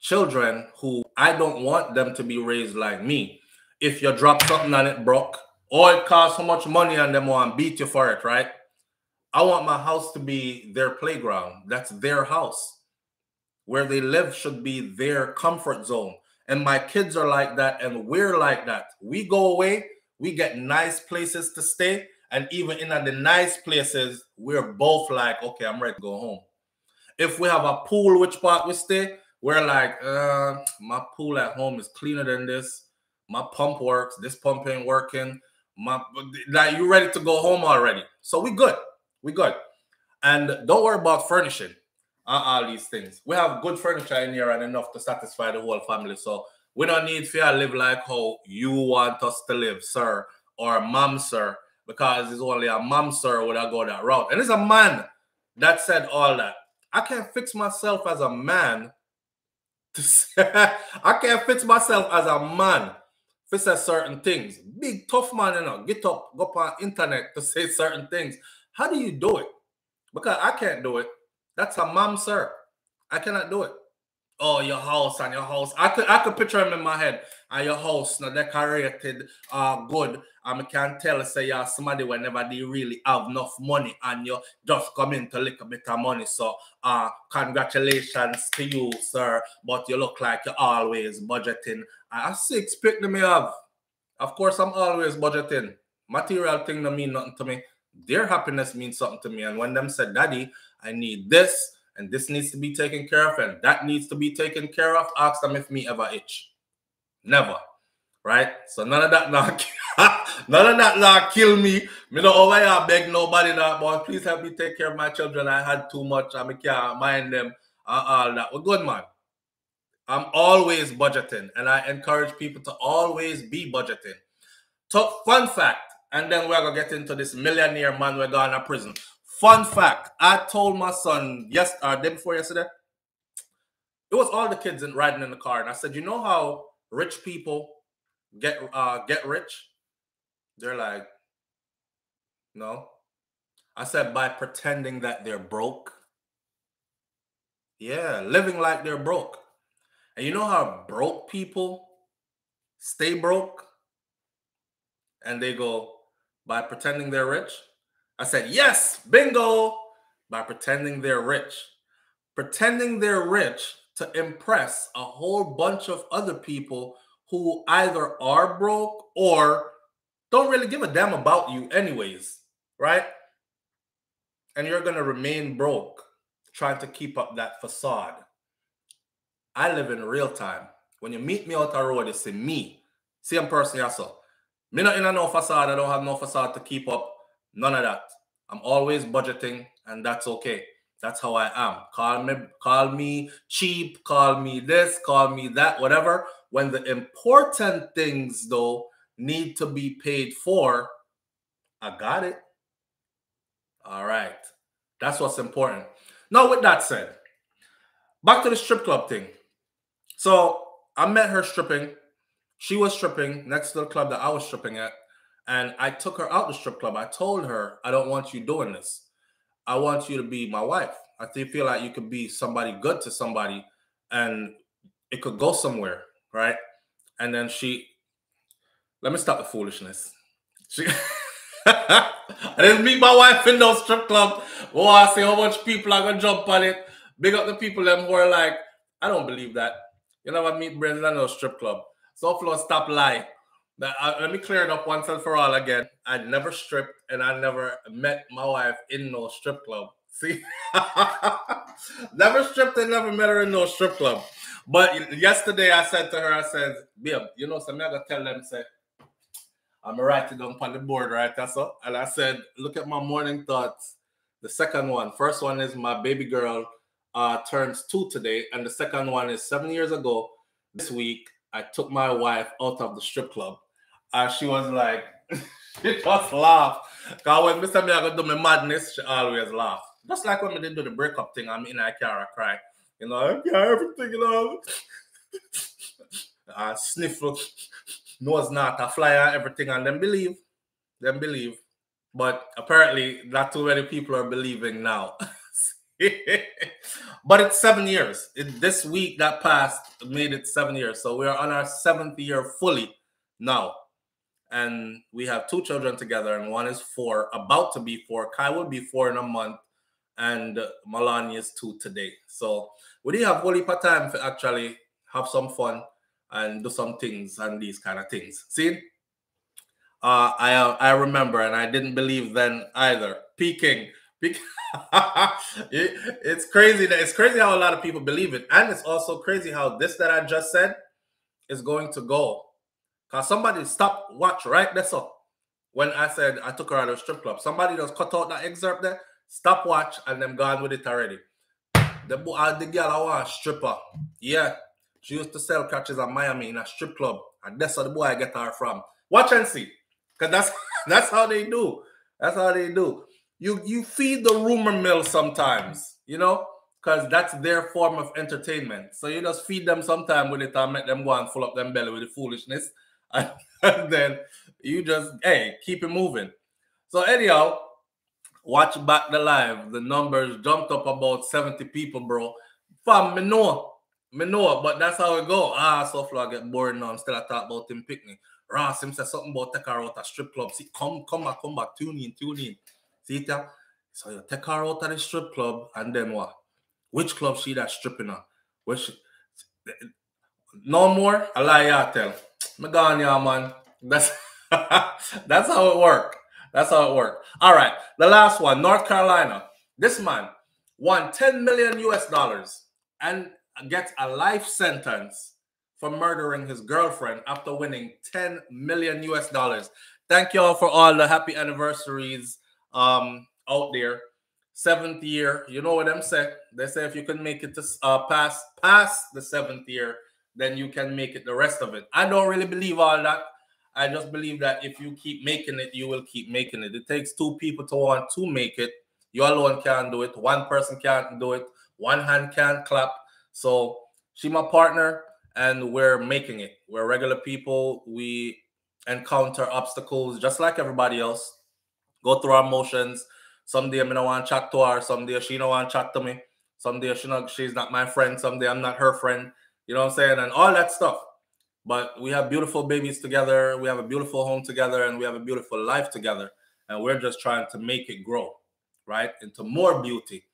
A: Children who I don't want them to be raised like me. If you drop something and it broke, or it costs so much money and them want beat you for it, right? I want my house to be their playground. That's their house. Where they live should be their comfort zone and my kids are like that and we're like that we go away we get nice places to stay and even in the nice places we're both like okay i'm ready to go home if we have a pool which part we stay we're like uh, my pool at home is cleaner than this my pump works this pump ain't working my like you ready to go home already so we good we good and don't worry about furnishing uh, all these things. We have good furniture in here and enough to satisfy the whole family. So we don't need to live like how you want us to live, sir, or mom, sir, because it's only a mom, sir, would I go that route. And it's a man that said all that. I can't fix myself as a man I can't fix myself as a man say certain things. Big tough man, you know, get up, go up on internet to say certain things. How do you do it? Because I can't do it. That's a mom, sir. I cannot do it. Oh, your house and your house. I could I could picture him in my head. And your house now decorated uh good. I can tell say you're somebody whenever they really have enough money and you just come in to lick a bit of money. So uh congratulations to you, sir. But you look like you're always budgeting. I see expect me have. Of course, I'm always budgeting. Material thing don't mean nothing to me. Their happiness means something to me. And when them said, Daddy, I need this and this needs to be taken care of, and that needs to be taken care of. Ask them if me ever itch. Never. Right? So none of that now none of that now kill me. Me no over here beg nobody now, boy. Please help me take care of my children. I had too much. I can't mind them. Uh, all that. We're good, man. I'm always budgeting, and I encourage people to always be budgeting. So, fun fact, and then we're gonna get into this millionaire man we're going to prison. Fun fact: I told my son yes, uh, day before yesterday. It was all the kids in, riding in the car, and I said, "You know how rich people get uh, get rich? They're like, no." I said by pretending that they're broke. Yeah, living like they're broke. And you know how broke people stay broke? And they go by pretending they're rich. I said, yes, bingo, by pretending they're rich. Pretending they're rich to impress a whole bunch of other people who either are broke or don't really give a damn about you, anyways, right? And you're going to remain broke trying to keep up that facade. I live in real time. When you meet me out the road, you see me, same person, sir. Me not in a no facade. I don't have no facade to keep up None of that. I'm always budgeting, and that's okay. That's how I am. Call me, call me cheap, call me this, call me that, whatever. When the important things though need to be paid for, I got it. All right. That's what's important. Now, with that said, back to the strip club thing. So I met her stripping. She was stripping next to the club that I was stripping at. And I took her out the strip club. I told her, I don't want you doing this. I want you to be my wife. I feel like you could be somebody good to somebody and it could go somewhere, right? And then she, let me stop the foolishness. She, I didn't meet my wife in no strip club. Oh, I see how much people are gonna jump on it. Big up the people them who are like, I don't believe that. You never meet Brendan in no strip club. SoFlo stop lying. Let me clear it up once and for all again. I never stripped and I never met my wife in no strip club. See, never stripped and never met her in no strip club. But yesterday I said to her, I said, Babe, you know, so I'm gonna tell them, say, I'm writing down on the board, right? That's all. And I said, look at my morning thoughts. The second one, first one is my baby girl uh, turns two today, and the second one is seven years ago this week. I took my wife out of the strip club and she was like, she just laughed. Because when Mr. I go do my madness, she always laugh. Just like when we did do the breakup thing, I'm in I can't cry. You know, I yeah, everything, you know. I sniffle, nose not a flyer, everything, and then believe. Then believe. But apparently, not too many people are believing now. but it's seven years. It, this week that passed made it seven years. So we are on our seventh year fully now and we have two children together, and one is four, about to be four. Kai will be four in a month, and Malani is two today. So we do have heap time to actually have some fun and do some things and these kind of things. See, uh, I uh, I remember, and I didn't believe then either. Peking, it, it's crazy that it's crazy how a lot of people believe it, and it's also crazy how this that I just said is going to go Cause somebody stop watch right there. So when I said I took her out of strip club, somebody just cut out that excerpt there, stop watch, and them gone with it already. The uh, the girl I want stripper. Yeah. She used to sell catches at Miami in a strip club. And that's where the boy I get her from. Watch and see. Cause that's that's how they do. That's how they do. You you feed the rumor mill sometimes, you know? because that's their form of entertainment. So you just feed them sometime with it and make them go and full up them belly with the foolishness. And then you just, hey, keep it moving. So anyhow, watch back the live. The numbers jumped up about 70 people, bro. Fam, me know. Me know, but that's how it go. Ah, so far I get bored now. I'm still I talk about him picnic. Ross him said something about take her out a strip club. See, come, come back, come back, tune in, tune in. See it? So you take her out the strip club, and then what? Which club she that stripping her? Which no more? I lie ya tell. Me gone ya man. That's that's how it work. That's how it work. All right. The last one, North Carolina. This man won 10 million US dollars and gets a life sentence for murdering his girlfriend after winning 10 million US dollars. Thank y'all for all the happy anniversaries um out there. Seventh year, you know what them say? They say if you can make it to uh, pass past the seventh year, then you can make it the rest of it. I don't really believe all that. I just believe that if you keep making it, you will keep making it. It takes two people to want to make it. You alone can't do it. One person can't do it. One hand can't clap. So she my partner, and we're making it. We're regular people. We encounter obstacles just like everybody else. Go through our motions. Someday I'm gonna want to chat to her. Someday she don't want to chat to me. Someday she not, she's not my friend. Someday I'm not her friend. You know what I'm saying? And all that stuff. But we have beautiful babies together. We have a beautiful home together, and we have a beautiful life together. And we're just trying to make it grow, right, into more beauty.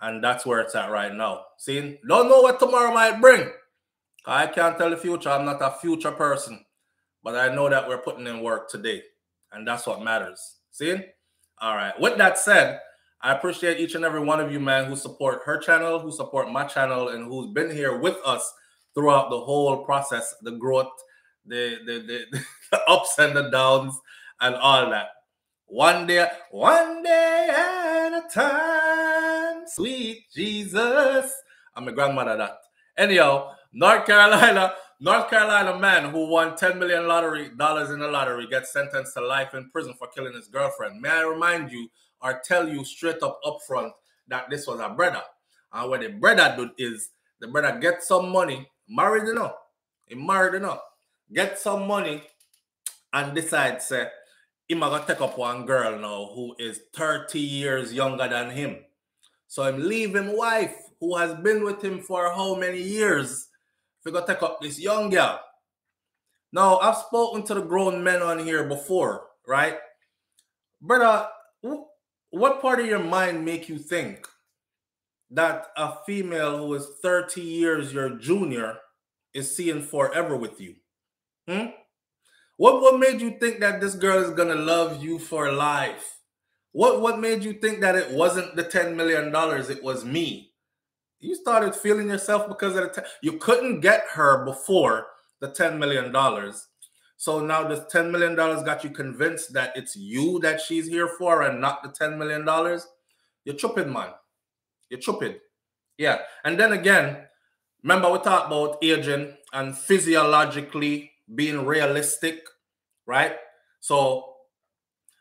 A: And that's where it's at right now. See, don't know what tomorrow might bring. I can't tell the future. I'm not a future person, but I know that we're putting in work today, and that's what matters. See? All right. With that said, I appreciate each and every one of you, man, who support her channel, who support my channel, and who's been here with us throughout the whole process, the growth, the the, the, the ups and the downs, and all that. One day, one day at a time, sweet Jesus. I'm a grandmother that. Anyhow, North Carolina, North Carolina man who won 10 million lottery dollars in the lottery gets sentenced to life in prison for killing his girlfriend. May I remind you or tell you straight up upfront that this was a brother. And what the brother did is the brother get some money married enough. He married enough. Get some money and decide, say, him gonna take up one girl now who is 30 years younger than him. So I'm leaving wife who has been with him for how many years? If gonna take up this young girl. Now I've spoken to the grown men on here before, right? Brother, what part of your mind make you think that a female who is 30 years your junior is seeing forever with you? Hmm? What what made you think that this girl is gonna love you for life? What what made you think that it wasn't the 10 million dollars, it was me? You started feeling yourself because of the ten, you couldn't get her before the 10 million dollars. So now this 10 million dollars got you convinced that it's you that she's here for and not the 10 million dollars. You're tripping, man. You're tripping. Yeah. And then again, remember we talked about aging and physiologically being realistic, right? So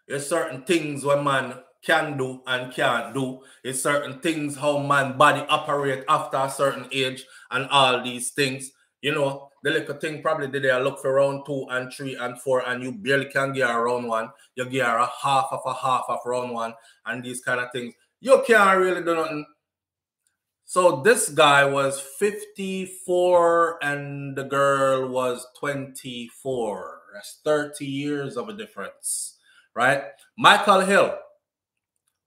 A: there's certain things when man can do and can't do. It's certain things how man body operate after a certain age and all these things. You know, the little thing probably did they look for round two and three and four, and you barely can get a round one. You get a half of a half of round one, and these kind of things. You can't really do nothing so this guy was 54 and the girl was 24. That's 30 years of a difference, right? Michael Hill,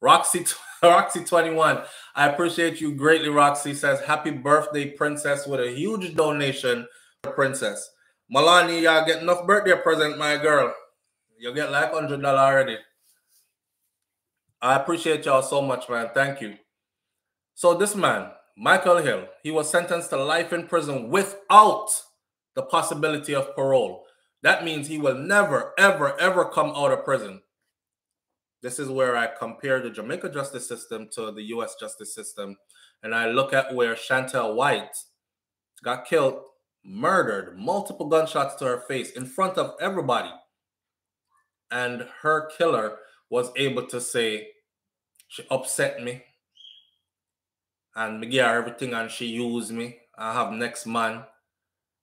A: Roxy, Roxy 21. I appreciate you greatly, Roxy says, Happy birthday, princess, with a huge donation princess. Malani, y'all get enough birthday present, my girl. You get like $100 already. I appreciate y'all so much, man. Thank you. So this man, Michael Hill, he was sentenced to life in prison without the possibility of parole. That means he will never, ever, ever come out of prison. This is where I compare the Jamaica justice system to the US justice system. And I look at where Chantel White got killed, murdered, multiple gunshots to her face in front of everybody. And her killer was able to say, She upset me and me her everything and she used me. I have next man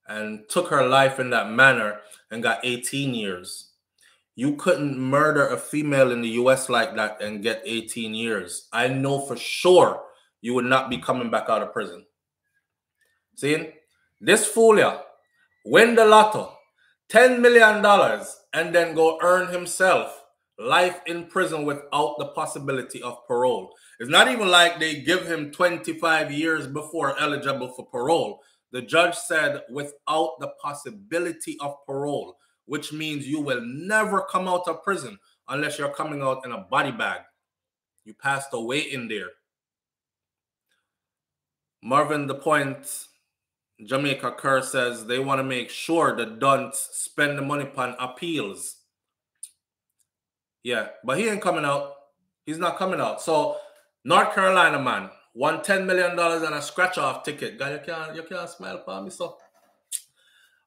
A: and took her life in that manner and got 18 years. You couldn't murder a female in the US like that and get 18 years. I know for sure you would not be coming back out of prison. See, this fool ya win the lotto, $10 million, and then go earn himself life in prison without the possibility of parole. It's not even like they give him 25 years before eligible for parole. The judge said without the possibility of parole, which means you will never come out of prison unless you're coming out in a body bag. You passed away in there. Marvin the Point, Jamaica Kerr says they want to make sure the Dunts spend the money upon appeals. Yeah, but he ain't coming out. He's not coming out. So North Carolina man won $10 million on a scratch off ticket. Guy, you can't you can't smile for me, so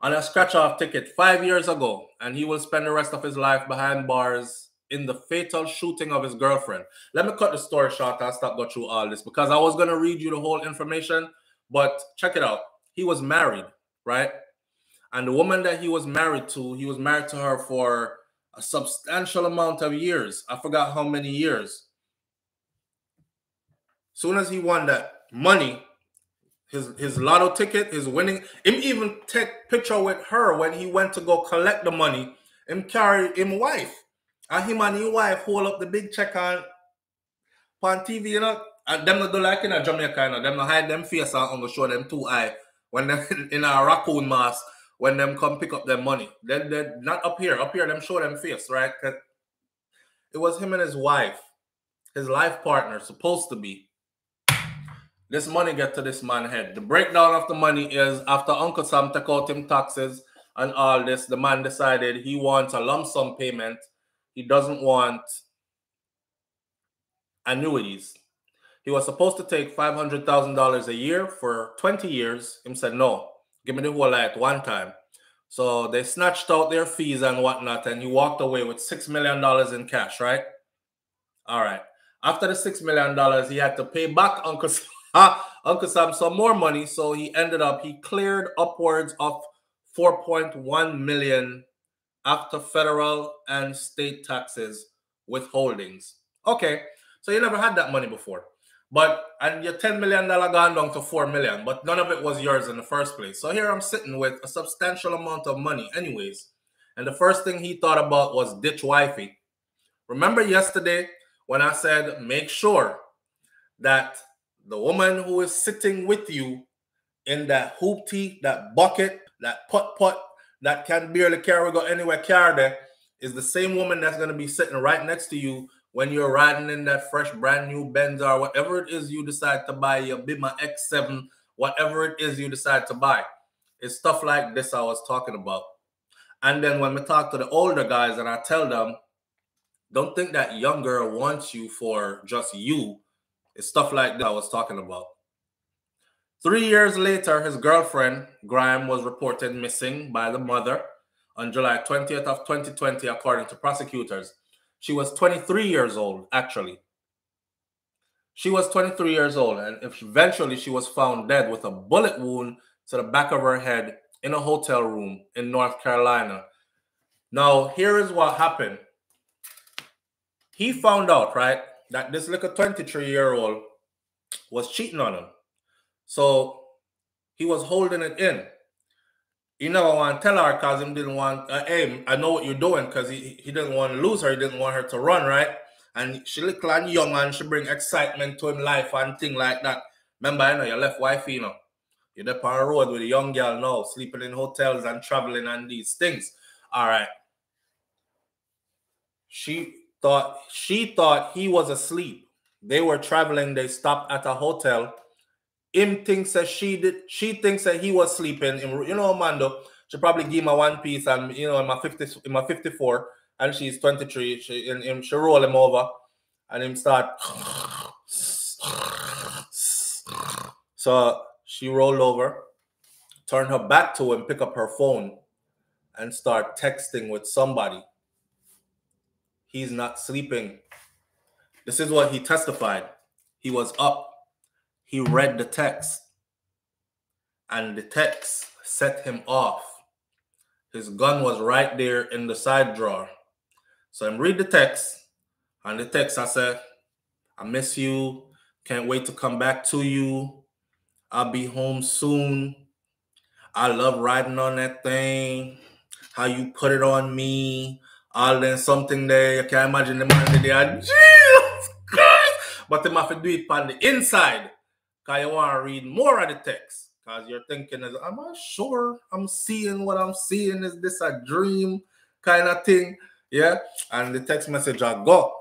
A: on a scratch off ticket five years ago, and he will spend the rest of his life behind bars in the fatal shooting of his girlfriend. Let me cut the story short and stop go through all this because I was gonna read you the whole information, but check it out. He was married, right? And the woman that he was married to, he was married to her for a substantial amount of years. I forgot how many years. Soon as he won that money, his his lotto ticket, his winning, him even take picture with her when he went to go collect the money. Him carry him wife. And him and his wife hold up the big check on on TV, you know. And them not do like in a Jamaica, you know. Them not hide them face and go show them two eye when them in a raccoon mask when them come pick up their money. Then they not up here. Up here, them show them face, right? It was him and his wife, his life partner, supposed to be. This money get to this man head. The breakdown of the money is after Uncle Sam took out him taxes and all this, the man decided he wants a lump sum payment. He doesn't want annuities. He was supposed to take $500,000 a year for 20 years. Him said, no, give me the whole lot one time. So they snatched out their fees and whatnot, and he walked away with $6 million in cash, right? All right. After the $6 million, he had to pay back Uncle Sam Uncle Sam some more money, so he ended up he cleared upwards of 4.1 million after federal and state taxes withholdings. Okay, so you never had that money before. But and your 10 million dollar gone down to 4 million, but none of it was yours in the first place. So here I'm sitting with a substantial amount of money, anyways. And the first thing he thought about was ditch wifey. Remember yesterday when I said make sure that the woman who is sitting with you in that hoopty, that bucket, that putt putt that can barely carry go anywhere carry there is the same woman that's going to be sitting right next to you when you're riding in that fresh brand new Benz or whatever it is you decide to buy, your Bima X7, whatever it is you decide to buy. It's stuff like this I was talking about. And then when we talk to the older guys and I tell them, don't think that young girl wants you for just you. It's stuff like that I was talking about. Three years later, his girlfriend, Graham, was reported missing by the mother on July 20th of 2020, according to prosecutors. She was 23 years old, actually. She was 23 years old, and eventually she was found dead with a bullet wound to the back of her head in a hotel room in North Carolina. Now, here is what happened. He found out, right? That this little 23 year old was cheating on him. So he was holding it in. He never want to tell her because he didn't want, uh, hey, I know what you're doing because he, he didn't want to lose her. He didn't want her to run, right? And she like young and she bring excitement to him life and thing like that. Remember, I know your left wife, you know. You're there on the road with a young girl now, sleeping in hotels and traveling and these things. All right. She thought she thought he was asleep. They were traveling. They stopped at a hotel. Him thinks that she did. She thinks that he was sleeping. You know, Amanda. She probably give him a one piece, and you know, in my fifty, in my fifty-four, and she's twenty-three. She, in, in, she roll him over, and him start. So she rolled over, turned her back to him, pick up her phone, and start texting with somebody he's not sleeping. This is what he testified. He was up. he read the text, and the text set him off. His gun was right there in the side drawer. So I read the text, and the text I said, I miss you. Can't wait to come back to you. I'll be home soon. I love riding on that thing. How you put it on me. All then something there. You can't imagine the man there. Jesus Christ. But they have to do it on the inside. Because you want to read more of the text. Because you're thinking, am I sure I'm seeing what I'm seeing? Is this a dream kind of thing? Yeah. And the text message I got.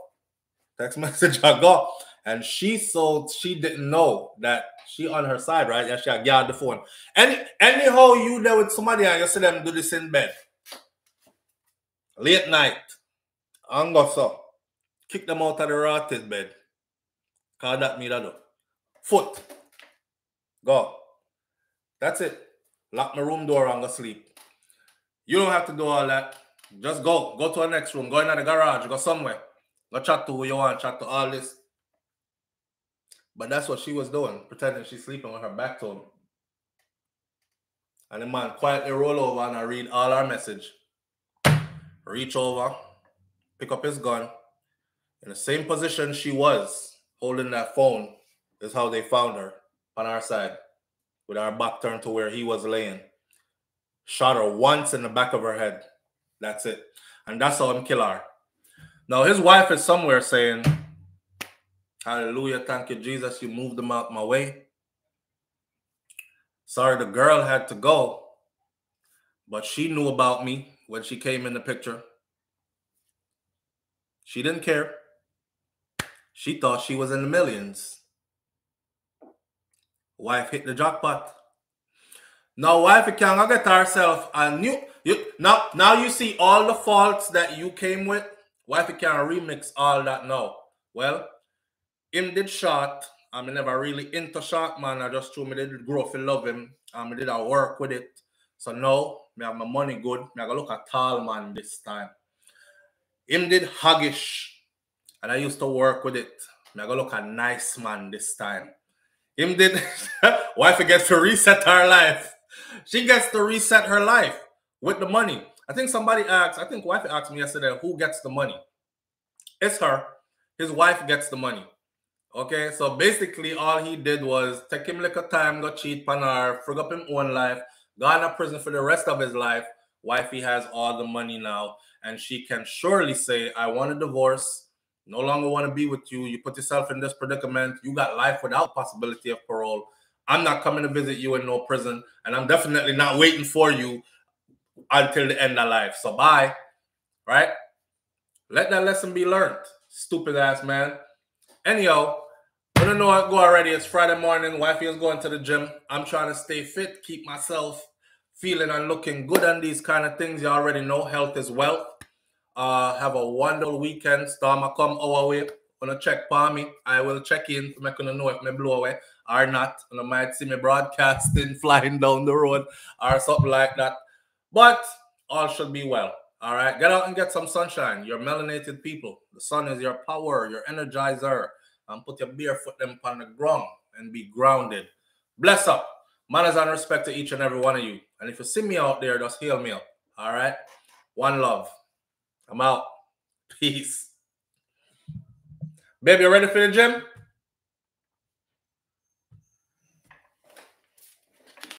A: Text message I got. And she so she didn't know that she on her side, right? Yeah, she had the phone. Any anyhow, you there with somebody and you see them do this in bed. Late night. Go so. Kick them out of the rotted bed. Call that me that. Foot. Go. That's it. Lock my room door and go sleep. You don't have to do all that. Just go. Go to the next room. Go in the garage. Go somewhere. Go chat to who you want. Chat to all this. But that's what she was doing. Pretending she's sleeping with her back to him. And the man quietly roll over and I read all our message. Reach over. Pick up his gun. In the same position she was holding that phone is how they found her on our side with our back turned to where he was laying. Shot her once in the back of her head. That's it. And that's how him kill her. Now his wife is somewhere saying, Hallelujah, thank you, Jesus. You moved them out my way. Sorry, the girl had to go, but she knew about me when she came in the picture. She didn't care. She thought she was in the millions. Wife hit the jackpot. Now, wife can't get herself a new. You, now, now you see all the faults that you came with. Wife can't remix all that now. Well, him did shot. I am never really into shot, man. I just told me did grow to love him. I did I work with it. So now, me have my money good. Me I go look at tall man this time. Him did huggish. And I used to work with it. Me I go look at nice man this time. Him did wife gets to reset her life. She gets to reset her life with the money. I think somebody asked, I think wife asked me yesterday, who gets the money? It's her. His wife gets the money. Okay, so basically all he did was take him like a time, go cheat her, frig up him own life, got in prison for the rest of his life. Wifey has all the money now, and she can surely say, I want a divorce, no longer want to be with you. You put yourself in this predicament, you got life without possibility of parole. I'm not coming to visit you in no prison, and I'm definitely not waiting for you until the end of life. So bye. Right? Let that lesson be learned. Stupid ass man. Anyhow, I don't know I go already. It's Friday morning. Wifey is going to the gym. I'm trying to stay fit, keep myself feeling and looking good on these kind of things. You already know health is wealth. Uh, have a wonderful weekend. Storm come our way. Gonna check for me? I will check in to know if me blow away or not. And I might see me broadcasting, flying down the road or something like that. But all should be well. All right, get out and get some sunshine. You're melanated people. The sun is your power, your energizer. And put your barefoot them on the ground and be grounded. Bless up. Manners and respect to each and every one of you. And if you see me out there, just hail me up. All right. One love. I'm out. Peace. Baby, you ready for the gym?